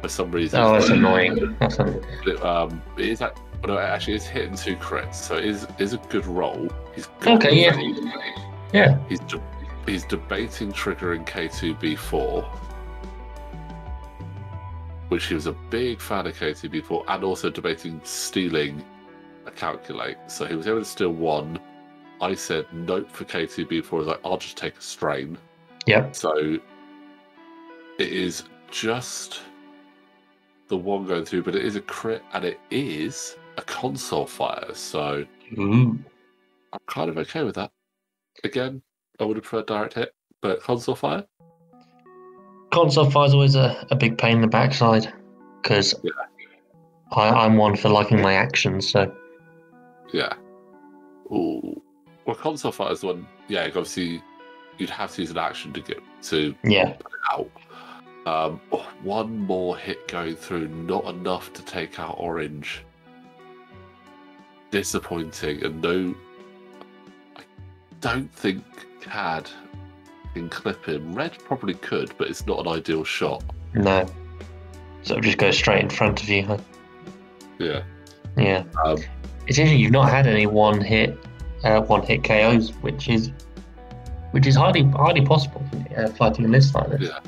For some reason. Oh, that's annoying. That's annoying. It, um, it is well, no, actually is hitting two crits, so it is is a good roll. He's good Okay, yeah. Yeah. He's de- he's debating triggering K2B4, which he was a big fan of K2B4, and also debating stealing a calculate. So he was able to steal one. I said nope for K2B4. I was like, I'll just take a strain. Yep. So it is just the one going through, but it is a crit and it is a console fire. So Ooh. I'm kind of okay with that. Again, I would have preferred direct hit, but console fire. Console fire is always a, a big pain in the backside because Yeah. I'm one for liking my actions. So Yeah. Ooh. Well, console fire is one. Yeah, obviously you'd have to use an action to get to yeah, put it out. Um, oh, one more hit going through, not enough to take out orange. Disappointing, and no, I don't think Cad can clip him. Red probably could, but it's not an ideal shot. no. So it just goes straight in front of you. huh? Yeah. Yeah. Um, It's interesting you've not had any one hit, uh, one hit KOs, which is which is hardly hardly possible uh, fighting in this. Yeah.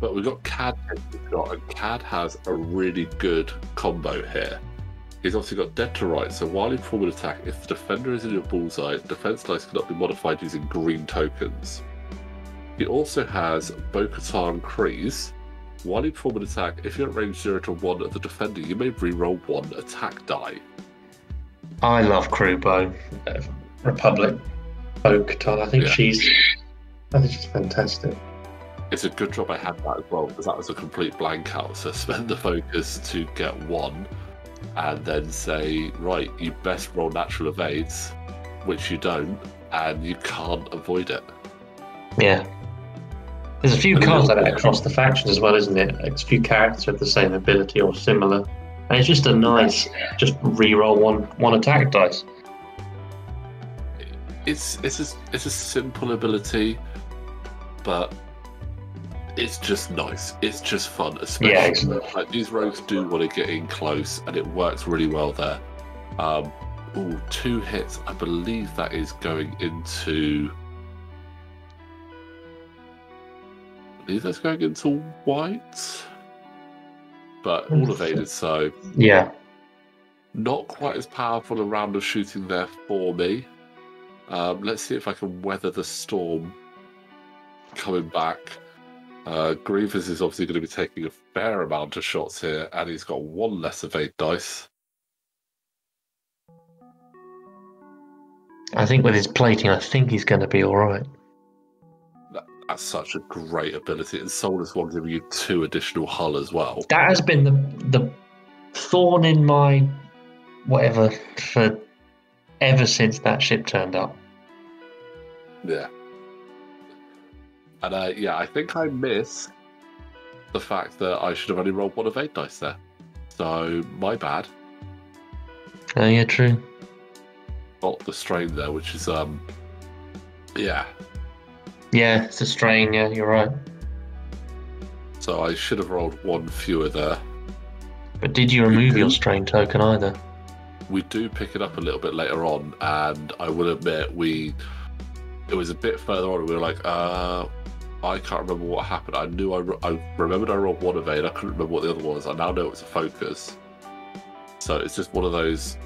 But we've got Cad taking the shot, and Cad has a really good combo here. He's obviously got dead to right, so while you perform an attack, if the defender is in your bullseye, defense dice cannot be modified using green tokens. He also has Bo Katan Kryze. While you perform an attack, if you're at range 0 to 1 of the defender, you may reroll one attack die. I love Crew Bow, uh, Republic, Bo Katan. I think Yeah. she's I think she's fantastic. It's a good job I had that as well, because that was a complete blank out. So spend the mm. focus to get one, and then say, right, you best roll natural evades, which you don't, and you can't avoid it. Yeah. There's a few And cards like that across the factions as well, isn't it? It's a few characters with the same ability or similar. And it's just a nice, just re-roll one one attack dice. It's it's a, it's a simple ability, but it's just nice. It's just fun, especially Yeah, like these rogues do want to get in close, and it works really well there. Um, ooh, two hits. I believe that is going into. I believe that's going into white. But all evaded, so Yeah. not quite as powerful a round of shooting there for me. Um, let's see if I can weather the storm coming back. Uh, Grievous is obviously going to be taking a fair amount of shots here, and he's got one less evade dice. I think with his plating, I think he's going to be all right. That's such a great ability, and Soulless One giving you two additional hull as well. That has been the the thorn in my whatever for ever since that ship turned up. Yeah. And uh, yeah, I think I missed the fact that I should have only rolled one of eight dice there. So my bad. Oh yeah, true. Got the strain there, which is um, yeah. Yeah, it's a strain. Yeah, you're right. So I should have rolled one fewer there. But did you remove your strain token either? We do pick it up a little bit later on, and I will admit we. It was a bit further on. and We were like, uh, I can't remember what happened. I knew I, I remembered I rolled one of evade. I couldn't remember what the other one was. I now know it was a focus. So it's just one of those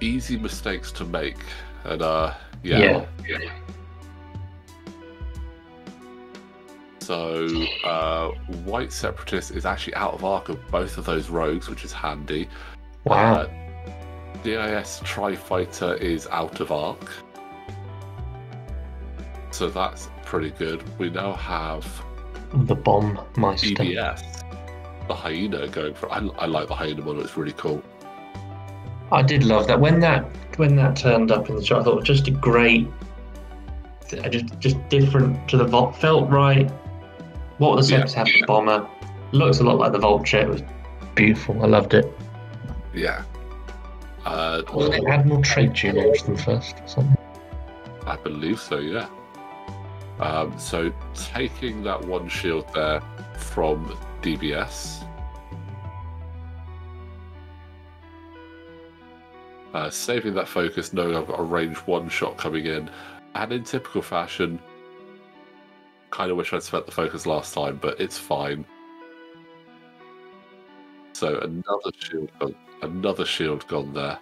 easy mistakes to make, and uh, yeah. Yeah. So uh, White Separatist is actually out of arc of both of those rogues, which is handy. Wow. Uh, DIS Tri Fighter is out of arc. So that's pretty good. We now have the bomb meister. DBS, the hyena going for. I, I like the hyena model, it's really cool. I did love that when that when that turned up in the shot. I thought it was just a great, just just different to the Volt. Felt right. What the Yeah. Seps had the bomber. Looks a lot like the Vulture. It was beautiful. I loved it. Yeah. Uh, Wasn't it Admiral Trade launched them first or something? I believe so, yeah. Um, so taking that one shield there from DBS. Uh, saving that focus, knowing I've got a range one shot coming in. And in typical fashion, kind of wish I'd spent the focus last time, but it's fine. So another shield gone, another shield gone there.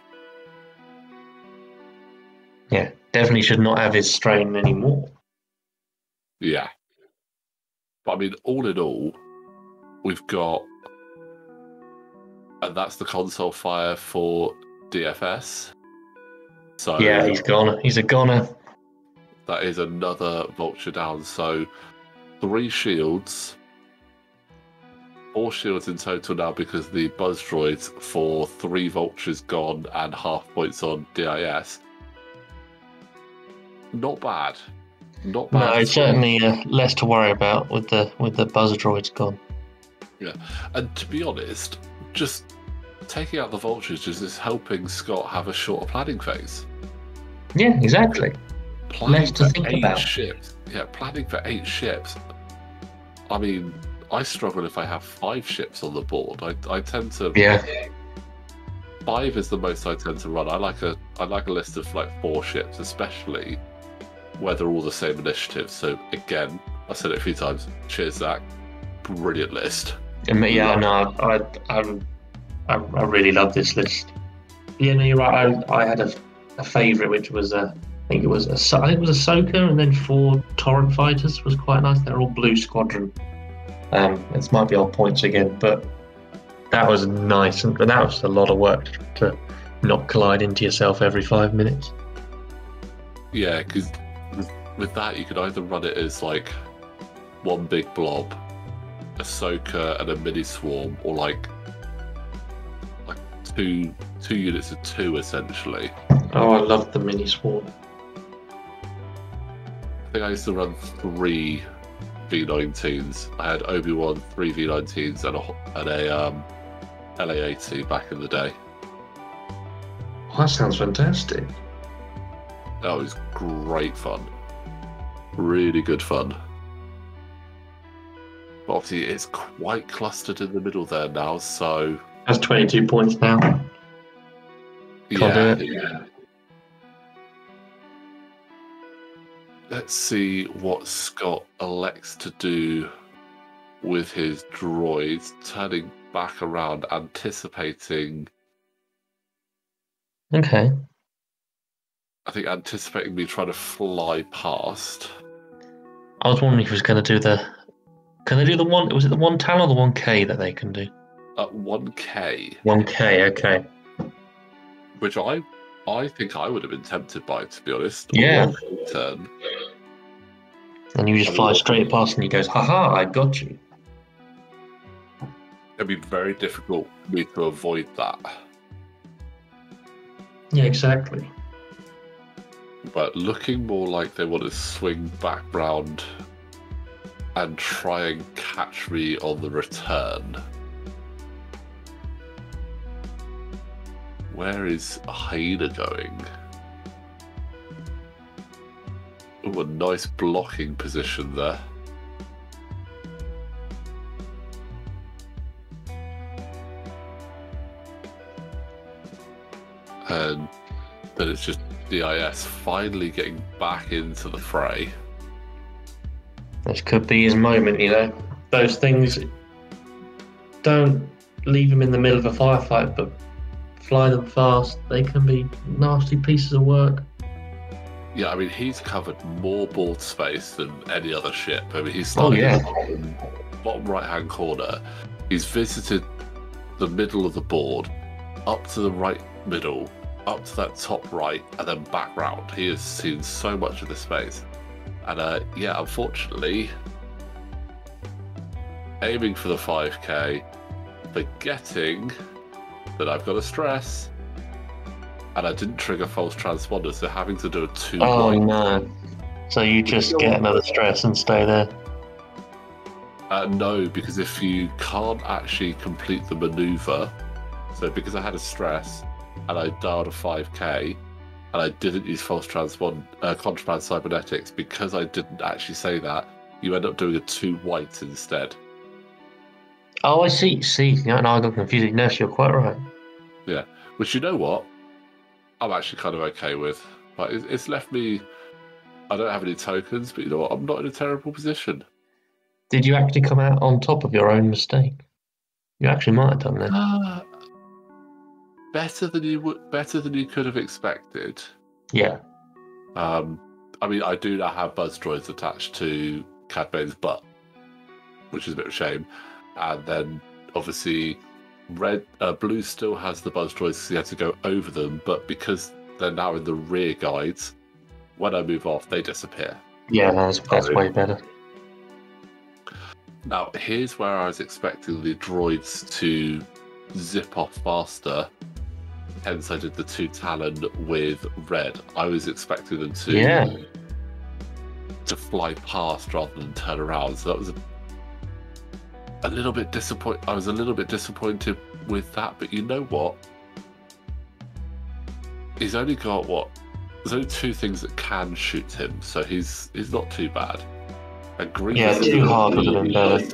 Yeah, definitely should not have his strain anymore. Yeah. But I mean, all in all, we've got. And that's the console fire for DFS. So Yeah, he's gone. He's a goner. that is another vulture down. So three shields. Four shields in total now because the buzz droids for three vultures gone and half points on DIS. Not bad. Not bad. No, it's certainly uh, less to worry about with the with the buzzer droids gone. Yeah, and to be honest, just taking out the vultures just is helping Scott have a shorter planning phase. Yeah, exactly. Planning Less to think eight about. ships. Yeah, planning for eight ships. I mean, I struggle if I have five ships on the board. I, I tend to Yeah, five is the most I tend to run. I like a I like a list of like four ships, especially where they're all the same initiative. So again, I said it a few times. Cheers, Zach. Brilliant list. Yeah. No, I, I, I, I really love this list. Yeah, no, you're right. I, I had a, a favourite, which was a, I think it was a, So- think it was a Ahsoka, and then four Torrent fighters was quite nice. They're all blue squadron. Um, this might be old points again, but that was nice, and that was a lot of work to not collide into yourself every five minutes. Yeah, because with, with that you could either run it as like one big blob, Ahsoka and a mini swarm, or like like two two units of two essentially. Oh, I love the mini swarm. I think I used to run three V19s. I had Obi Wan, three V19s, and a and a um, LAAT back in the day. Oh, that sounds fantastic. That was great fun. Really good fun. But obviously, it's quite clustered in the middle there now, so That's 22 points now. Can't yeah, yeah. Let's see what Scott elects to do with his droids, turning back around, anticipating. Okay. I think anticipating me trying to fly past. I was wondering if he was going to do the. Can they do the one? Was it the one Tal or the one K that they can do? Uh, At 1k, One K. Okay. which I I think I would have been tempted by, to be honest. Yeah. Turn. And you just fly straight past, and he goes, "Haha! I got you." It'd be very difficult for me to avoid that. Yeah, exactly. But looking more like they want to swing back round and try and catch me on the return. Where is Hyena going? Oh, a nice blocking position there. And then it's just DIS finally getting back into the fray. This could be his moment, you know. Those things don't leave him in the middle of a firefight, but fly them fast. They can be nasty pieces of work. Yeah, I mean, he's covered more board space than any other ship. I mean, he's Oh, yeah. in the bottom, bottom right hand corner. He's visited the middle of the board, up to the right middle, up to that top right, and then back round. He has seen so much of the space. And uh, yeah, unfortunately, aiming for the 5k, forgetting that I've got a stress. And I didn't trigger false transponder, so having to do a two Oh no! So you just get another stress and stay there. Uh, no, because if you can't actually complete the maneuver, so because I had a stress and I dialed a 5k and I didn't use false transpond uh, contraband cybernetics, because I didn't actually say that, you end up doing a two white instead. Oh, I see. See, yeah, no, I got confused. No, you're quite right. Yeah, which you know what, I'm actually kind of okay with. Like it's left me. I don't have any tokens, but you know what? I'm not in a terrible position. Did you actually come out on top of your own mistake? You actually might have done that. Uh, better than you would, better than you could have expected. Yeah. Um, I mean, I do now have buzz droids attached to Cad Bane's butt, which is a bit of a shame. And then obviously, red, uh, blue still has the buzz droids because he had to go over them, but because they're now in the rear guides, when I move off, they disappear. Yeah, that's, that's way better. Now, here's where I was expecting the droids to zip off faster. Hence, I did the two Talon with red. I was expecting them to Yeah. to fly past rather than turn around. So that was a, a little bit disappoint. I was a little bit disappointed with that. But you know what? He's only got what? There's only two things that can shoot him, so he's he's not too bad. And Grievous Yeah, too hard would have been better.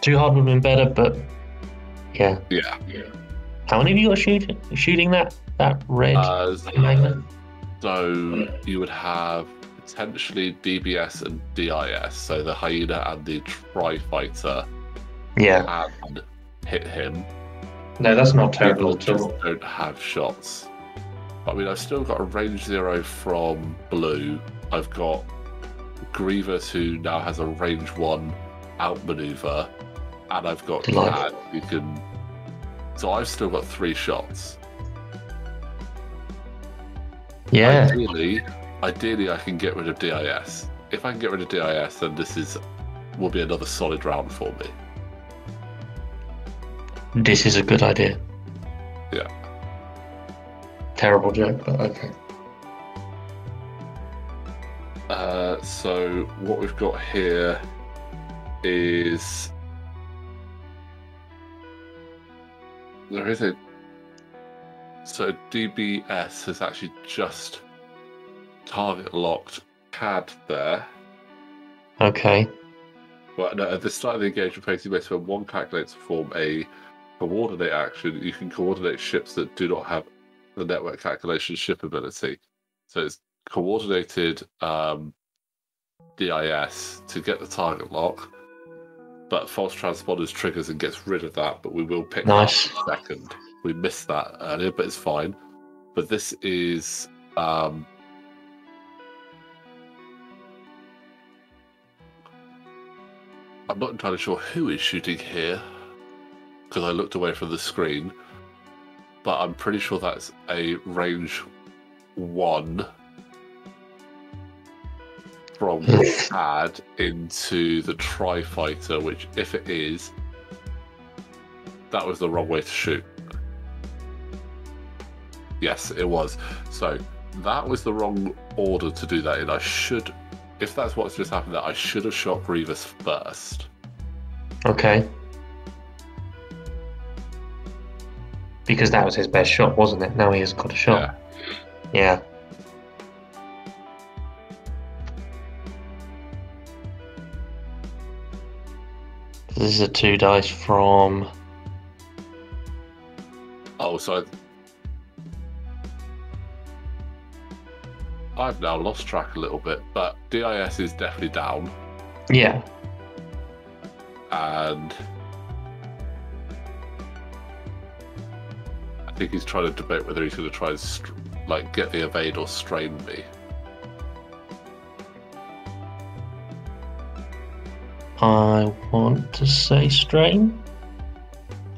Too hard would have been better, but yeah. Yeah. How many of you got shooting? Shooting that that red Uh, magnet? So you would have potentially DBS and DIS, so the hyena and the tri fighter Yeah. and hit him. No, that's not terrible People just don't have shots. I mean, I've still got a range zero from blue. I've got Grievous, who now has a range one outmaneuver, and I've got Delightful. Cad, who can. So I've still got three shots. Yeah. Ideally, ideally, I can get rid of DIS. If I can get rid of DIS, then this is will be another solid round for me. This is a good idea. Yeah. Terrible joke, but okay. Uh, so what we've got here is there is a so DBS has actually just target locked CAD there. Okay. Well, no, at the start of the engagement phase, you may spend one calculator to form a coordinate action. You can coordinate ships that do not have the network calculation ship ability. So it's coordinated um, DIS to get the target lock, but false transponders triggers and gets rid of that. But we will pick Nice. that up in a second. We missed that earlier, but it's fine. But this is um, I'm not entirely sure who is shooting here because I looked away from the screen, but I'm pretty sure that's a range one from CAD into the Tri Fighter, which, if it is, that was the wrong way to shoot. Yes, it was. So that was the wrong order to do that in. I should, if that's what's just happened, that I should have shot Grievous first. Okay. Because that was his best shot, wasn't it? Now he has got a shot. Yeah. This is a two dice from. Oh, so. I've now lost track a little bit, but DIS is definitely down, Yeah. and I think he's trying to debate whether he's going to try and str- like get the evade or strain me. I want to say strain.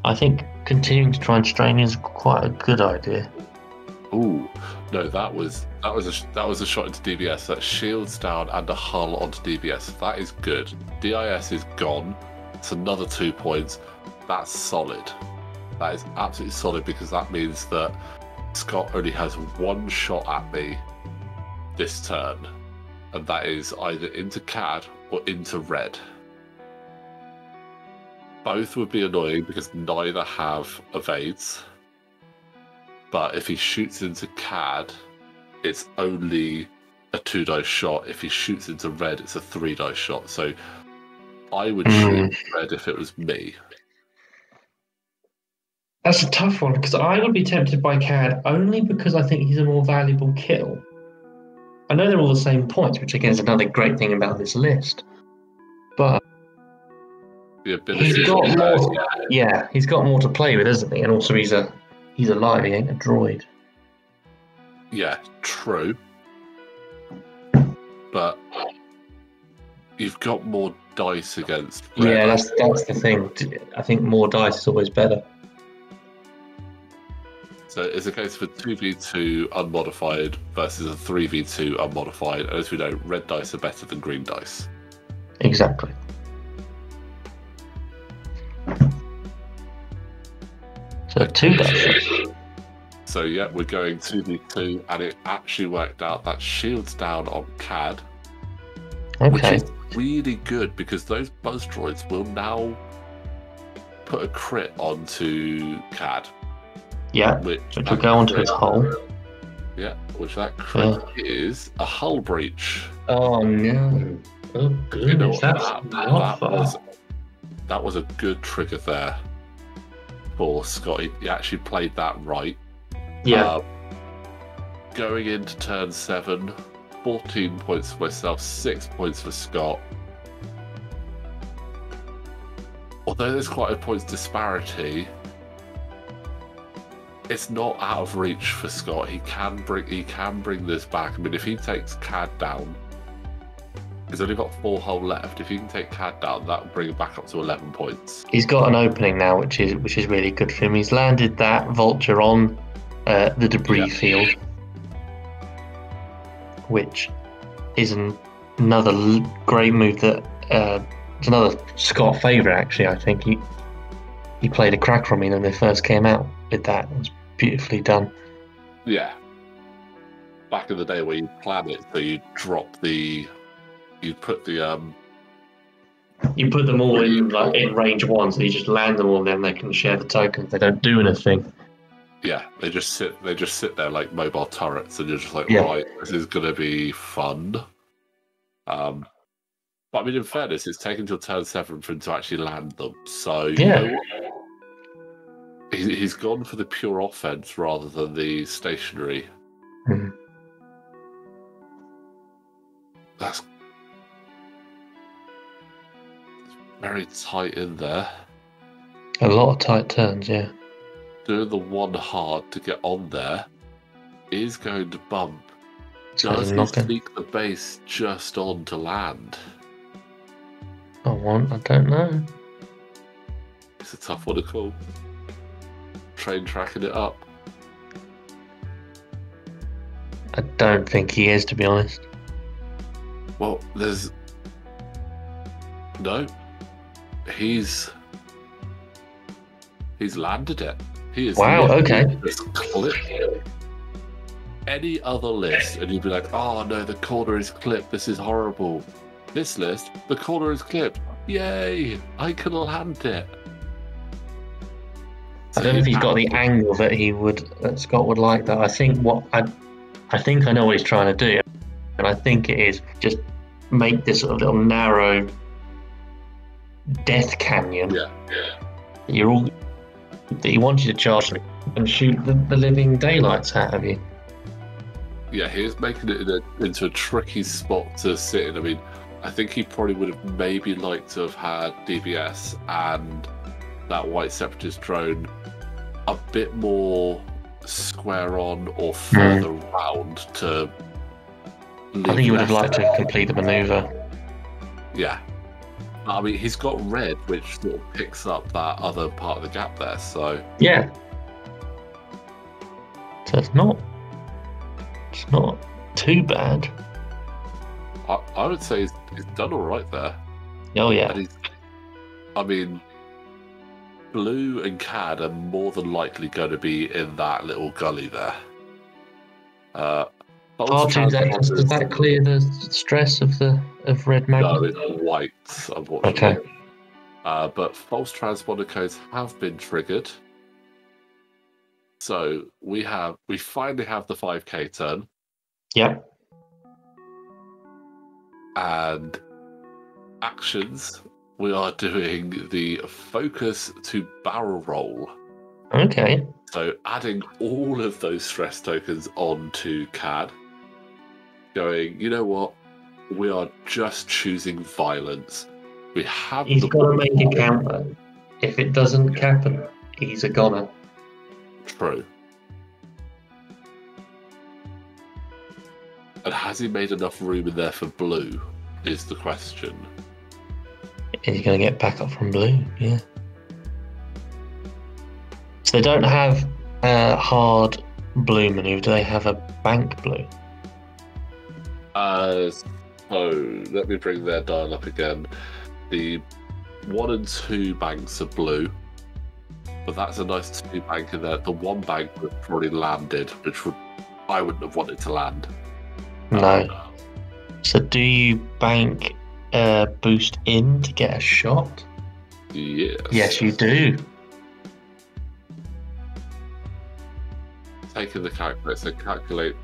I think continuing to try and strain is quite a good idea. Ooh, no, that was that was a that was a shot into DBS. That shields down and a hull onto DBS. That is good. DIS is gone. It's another two points. That's solid. That is absolutely solid because that means that Scott only has one shot at me this turn, and that is either into CAD or into red. Both would be annoying because neither have evades. But if he shoots into CAD, it's only a two dice shot. If he shoots into red, it's a three dice shot. So I would hmm. shoot red if it was me. That's a tough one because I would be tempted by Cad only because I think he's a more valuable kill. I know they're all the same points, which again is another great thing about this list. The ability he's got more. Yeah, he's got more to play with, isn't he? And also, he's a he's alive. He ain't a droid. yeah, true. But you've got more dice against red. Yeah, that's that's the thing. I think more dice is always better. So it's a case for 2v2 unmodified versus a 3v2 unmodified. And as we know, red dice are better than green dice. Exactly. So two dice. So yeah, we're going 2v2, and it actually worked out that shields down on CAD, which is really good because those buzz droids will now put a crit onto CAD, Yeah. which, Which will go onto crit- its hull. Yeah, which that crit is a hull breach. Oh no. Oh You know that's that, that was that was a good trigger there Scott. He, actually played that right. Yeah. Uh, going into turn seven, 14 points for myself, six points for Scott. Although there's quite a points disparity, it's not out of reach for Scott. He can bring he can bring this back. I mean, if he takes Cad down, he's only got four hole left. If he can take Cad down, that will bring him back up to 11 points. He's got an opening now, which is which is really good for him. He's landed that vulture on uh, the debris Yeah. field, which is an, another l- great move. That uh, it's another Scott favourite. Actually, I think he he played a crack from me when they first came out with that. It was beautifully done. Yeah. Back in the day where you plan it, so you drop the, you put the um You put them all in like in range one, so you just land them all, and then they can share the tokens. They don't do anything. yeah, they just sit they just sit there like mobile turrets, and you're just like, Yeah. right, this is gonna be fun. Um, but I mean, in fairness, it's taken till turn seven for him to actually land them. So you Yeah. know? He, he's gone for the pure offense rather than the stationary. Hmm. That's very tight in there. A lot of tight turns, yeah. Doing the one hard to get on there is going to bump. Does he sneak the base just on to land? I want. I don't know. It's a tough one to call. Train tracking it up. I don't think he is, to be honest. Well, there's no. He's he's landed it. He is. Wow, okay. just clipped. Any other list, and you'd be like, "Oh no, the corner is clipped. This is horrible." This list, the corner is clipped. Yay! I can land it. I don't know if he's got the angle that he would that Scott would like. That I think what I, I think I know what he's trying to do, and I think it is just make this sort of little narrow death canyon. Yeah, yeah. You're all that he wants you to charge and shoot the, the living daylights out of you. Yeah, he is making it in a, into a tricky spot to sit in. I mean, I think he probably would have maybe liked to have had DBS and that white separatist drone a bit more square on or further round to. Hmm. I think he would have liked to complete the maneuver. Yeah. I mean, he's got red, which sort of picks up that other part of the gap there. So Yeah. So it's not. It's not too bad. I, I would say he's, he's done all right there. Oh yeah. He's, I mean, Blue and Cad are more than likely going to be in that little gully there. Uh, Pulse R two. That does, does that clear the stress of the of red No, it's white, unfortunately. Okay. Uh, but false transponder codes have been triggered. So we have we finally have the 5k turn Yep. and actions. We are doing the focus to barrel roll. Okay. So adding all of those stress tokens onto CAD, going, you know what? We are just choosing violence. We have He's got to make it count though. If it doesn't happen, he's a goner. True. And has he made enough room in there for blue? Is the question. Is he going to get back up from blue? Yeah. So they don't have a hard blue maneuver. Do they have a bank blue? Uh, so let me bring their dial up again. The one and two banks are blue, but that's a nice two bank in there. The one bank would probably landed, which would I wouldn't have wanted to land. No. So do you bank uh, boost in to get a shot? Yes. Yes, you do. Taking the calculator, so calculate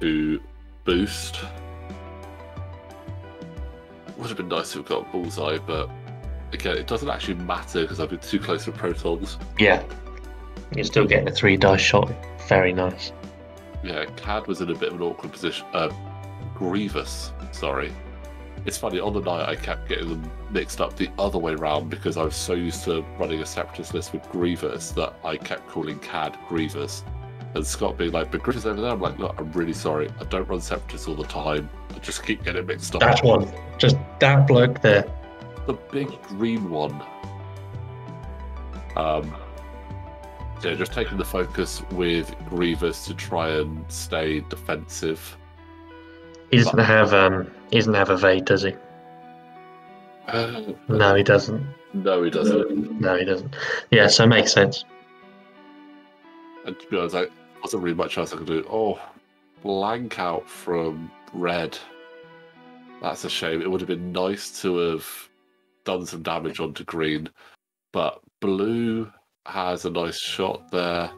to boost. Would have been nice to have got a bullseye, but again, it doesn't actually matter because I've been too close to protons. Yeah. You're still getting a three dice shot. Very nice. Yeah, Cad was in a bit of an awkward position. Uh, Grievous, sorry. It's funny, on the night I kept getting them mixed up the other way round because I was so used to running a separatist list with Grievous that I kept calling Cad Grievous. And Scott being like, but Grievous over there. I'm like, look, I'm really sorry. I don't run separatists all the time. I just keep getting mixed up. That one. Just that bloke there. the big green one. Um, yeah, just taking the focus with Grievous to try and stay defensive. He doesn't have um he doesn't have evade, does he? Uh, No, he doesn't. no, he doesn't. No, he doesn't. Yeah, so it makes sense. And to be honest, I wasn't really much else I could do. Oh, blank out from red. That's a shame. It would have been nice to have done some damage onto green, but blue has a nice shot there.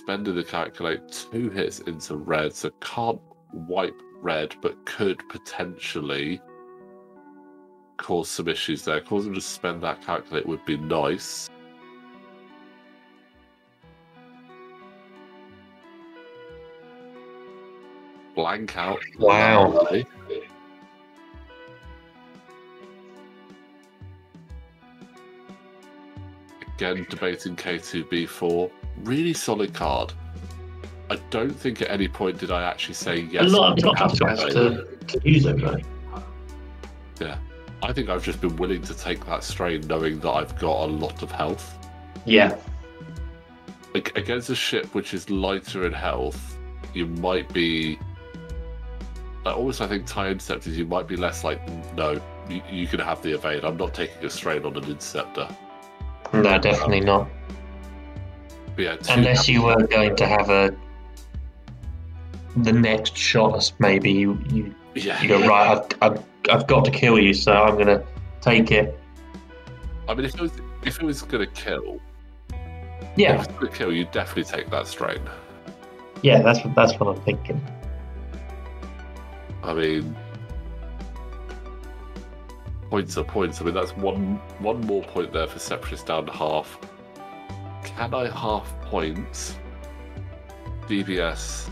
Spending the calculate two hits into red, so can't wipe red, but could potentially cause some issues there. Cause them to spend that calculate would be nice. Blank out. Wow. Again, debating K2B4. Really solid card. I don't think at any point did I actually say yes. a lot of to have to, to use them, right? I think I've just been willing to take that strain knowing that I've got a lot of health. Yeah. Ag- Against a ship which is lighter in health, you might be. I almost, I think, tie interceptors, you might be less like, no, you, you can have the evade. I'm not taking a strain on an interceptor. No, definitely not. But yeah, Unless you were going to have a the next shot, maybe you you, yeah. you go right. I've, I've I've got to kill you, so I'm gonna take it. I mean, if it was if it was going to kill, Yeah. if it was going to kill, you'd definitely take that strain. yeah. That's that's what I'm thinking. I mean, points are points. I mean, that's one one more point there for Separatist down to half. Can I half points DBS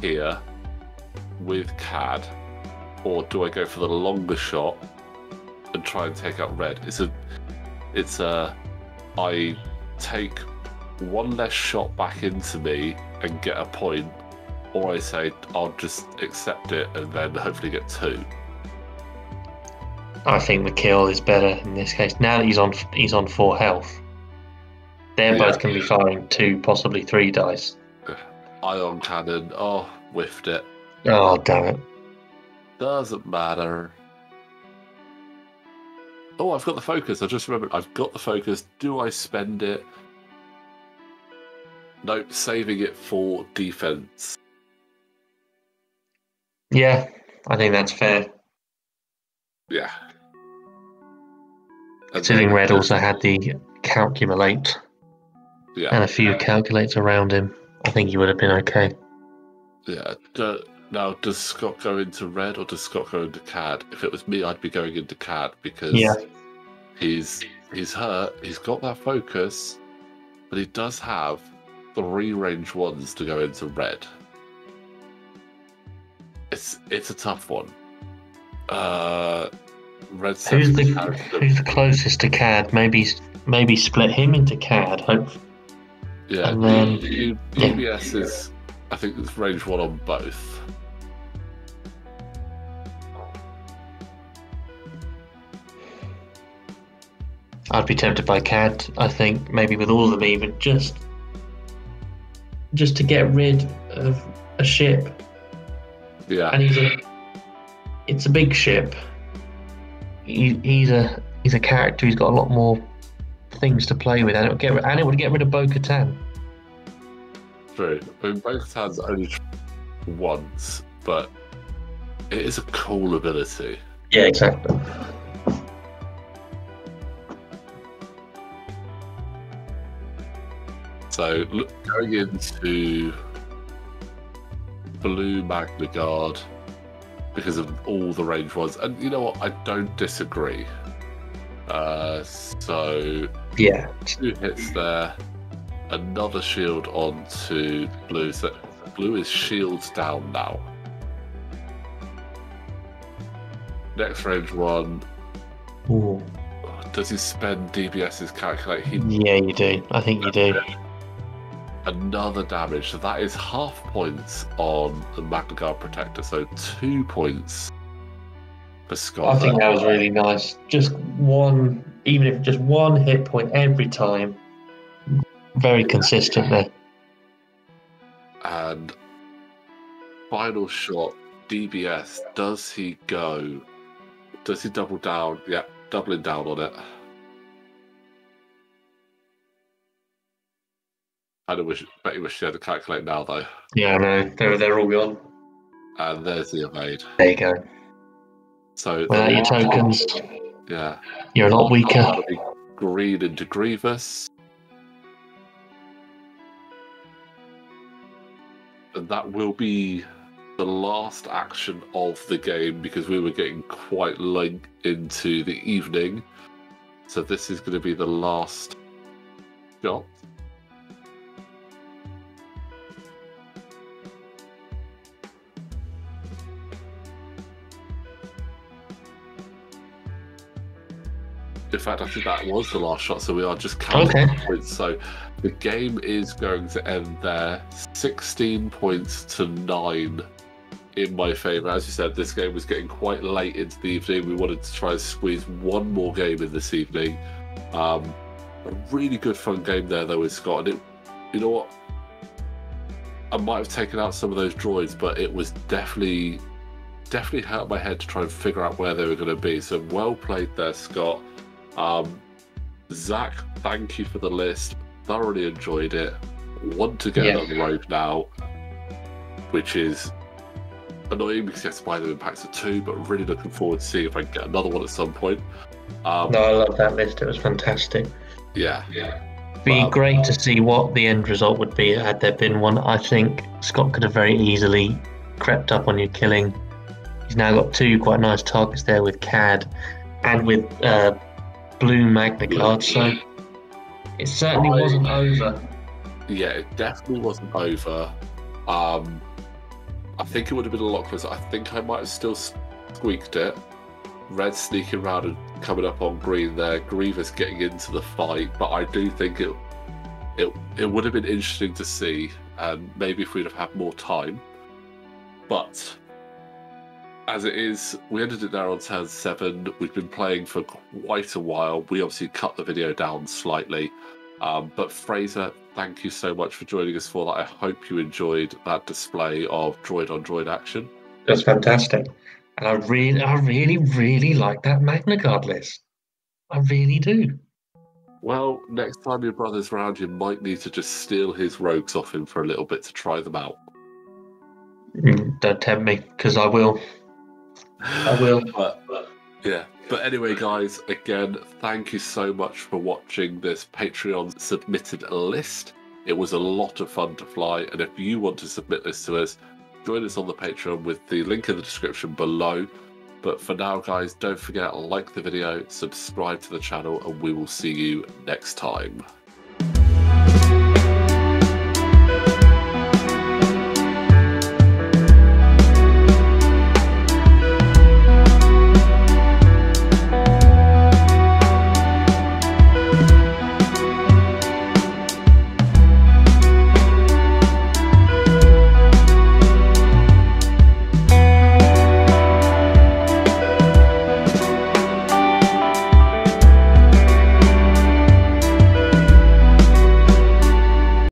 here with CAD, or do I go for the longer shot and try and take out red? It's a, it's a, I take one less shot back into me and get a point, or I say I'll just accept it and then hopefully get two. I think the kill is better in this case. Now that he's on he's on four health, they're Yeah. both going to be firing two, possibly three dice. Ion cannon, oh, whiffed it. Oh damn it! Doesn't matter. Oh, I've got the focus. I just remembered I've got the focus. Do I spend it? Nope, saving it for defense. Yeah, I think that's fair. Yeah. Considering Red also had the calculate Yeah. and a few calculates around him, I think he would have been okay. Yeah. Do, now, does Scott go into red or does Scott go into CAD? If it was me, I'd be going into CAD because Yeah. he's he's hurt. He's got that focus, but he does have three range ones to go into red. It's it's a tough one. Uh, red. Who's the character- who's the closest to CAD? Maybe maybe split him into CAD. Hope Yeah, And then- U- yeah. DBS is, I think it's range one on both. I'd be tempted by CAD. I think maybe with all of them, even just just to get rid of a ship, Yeah, and he's a it's a big ship. He, he's a he's a character. He's got a lot more things to play with, and it would get and it would get rid of Bo Katan. true. I mean, both hands only tr- once, but it is a cool ability. Yeah, exactly. So look, going into blue Magna Guard because of all the range ones, and you know what? I don't disagree. Uh, so Yeah, two hits there, another shield onto blue. So blue is shields down now. Next range one. Ooh. Does he spend DBS's calculate? He yeah, you do. I think you do. Another damage. So that is half points on the Magna Guard Protector. So two points for Scott. I think that was really nice. Just one, even if just one hit point every time. Very consistently. And final shot, DBS. Does he go? Does he double down? Yeah, doubling down on it. I don't wish, bet you wish you had to calculate now though. Yeah, I know. They're, they're all gone. And there's the evade. There you go. So Without your tokens, yeah, you're a lot weaker. That'll into Grievous. And that will be the last action of the game because we were getting quite late into the evening. So this is going to be the last shot. Fact, I think that was the last shot, so we are just counting Okay. points. So the game is going to end there, 16 points to nine in my favour. As you said, this game was getting quite late into the evening. We wanted to try and squeeze one more game in this evening. Um, a really good fun game there, though, with Scott. And it, you know what? I might have taken out some of those droids, but it was definitely, definitely hurt my head to try and figure out where they were going to be. So well played there, Scott. Um, Zach, thank you for the list. Thoroughly enjoyed it. Want to get Yeah. another rogue now, which is annoying because you have to buy them in of two, but really looking forward to seeing if I can get another one at some point. Um, No, I love that list. It was fantastic. Yeah, yeah. Be Wow. great to see what the end result would be had there been one. I think Scott could have very easily crept up on your killing. He's now got two quite nice targets there with CAD and with uh, Blue Magna Guard, so it certainly I- wasn't over. Yeah, it definitely wasn't over. Um, I think it would have been a lot closer. I think I might have still squeaked it. Red sneaking around and coming up on green there. Grievous getting into the fight, but I do think it it it would have been interesting to see, and maybe if we'd have had more time. But as it is, we ended it there on turn seven. We've been playing for quite a while. We obviously cut the video down slightly. Um, but Fraser, thank you so much for joining us for that. I hope you enjoyed that display of droid on droid action. That's fantastic. And I really, I really, really like that Magna Guard list. I really do. Well, next time your brother's around, you might need to just steal his rogues off him for a little bit to try them out. Mm, Don't tempt me, because I will. I will. But yeah. But anyway, guys, again, thank you so much for watching this Patreon submitted list. It was a lot of fun to fly, and if you want to submit this to us, join us on the Patreon with the link in the description below. But for now, guys, don't forget like the video, subscribe to the channel, and we will see you next time.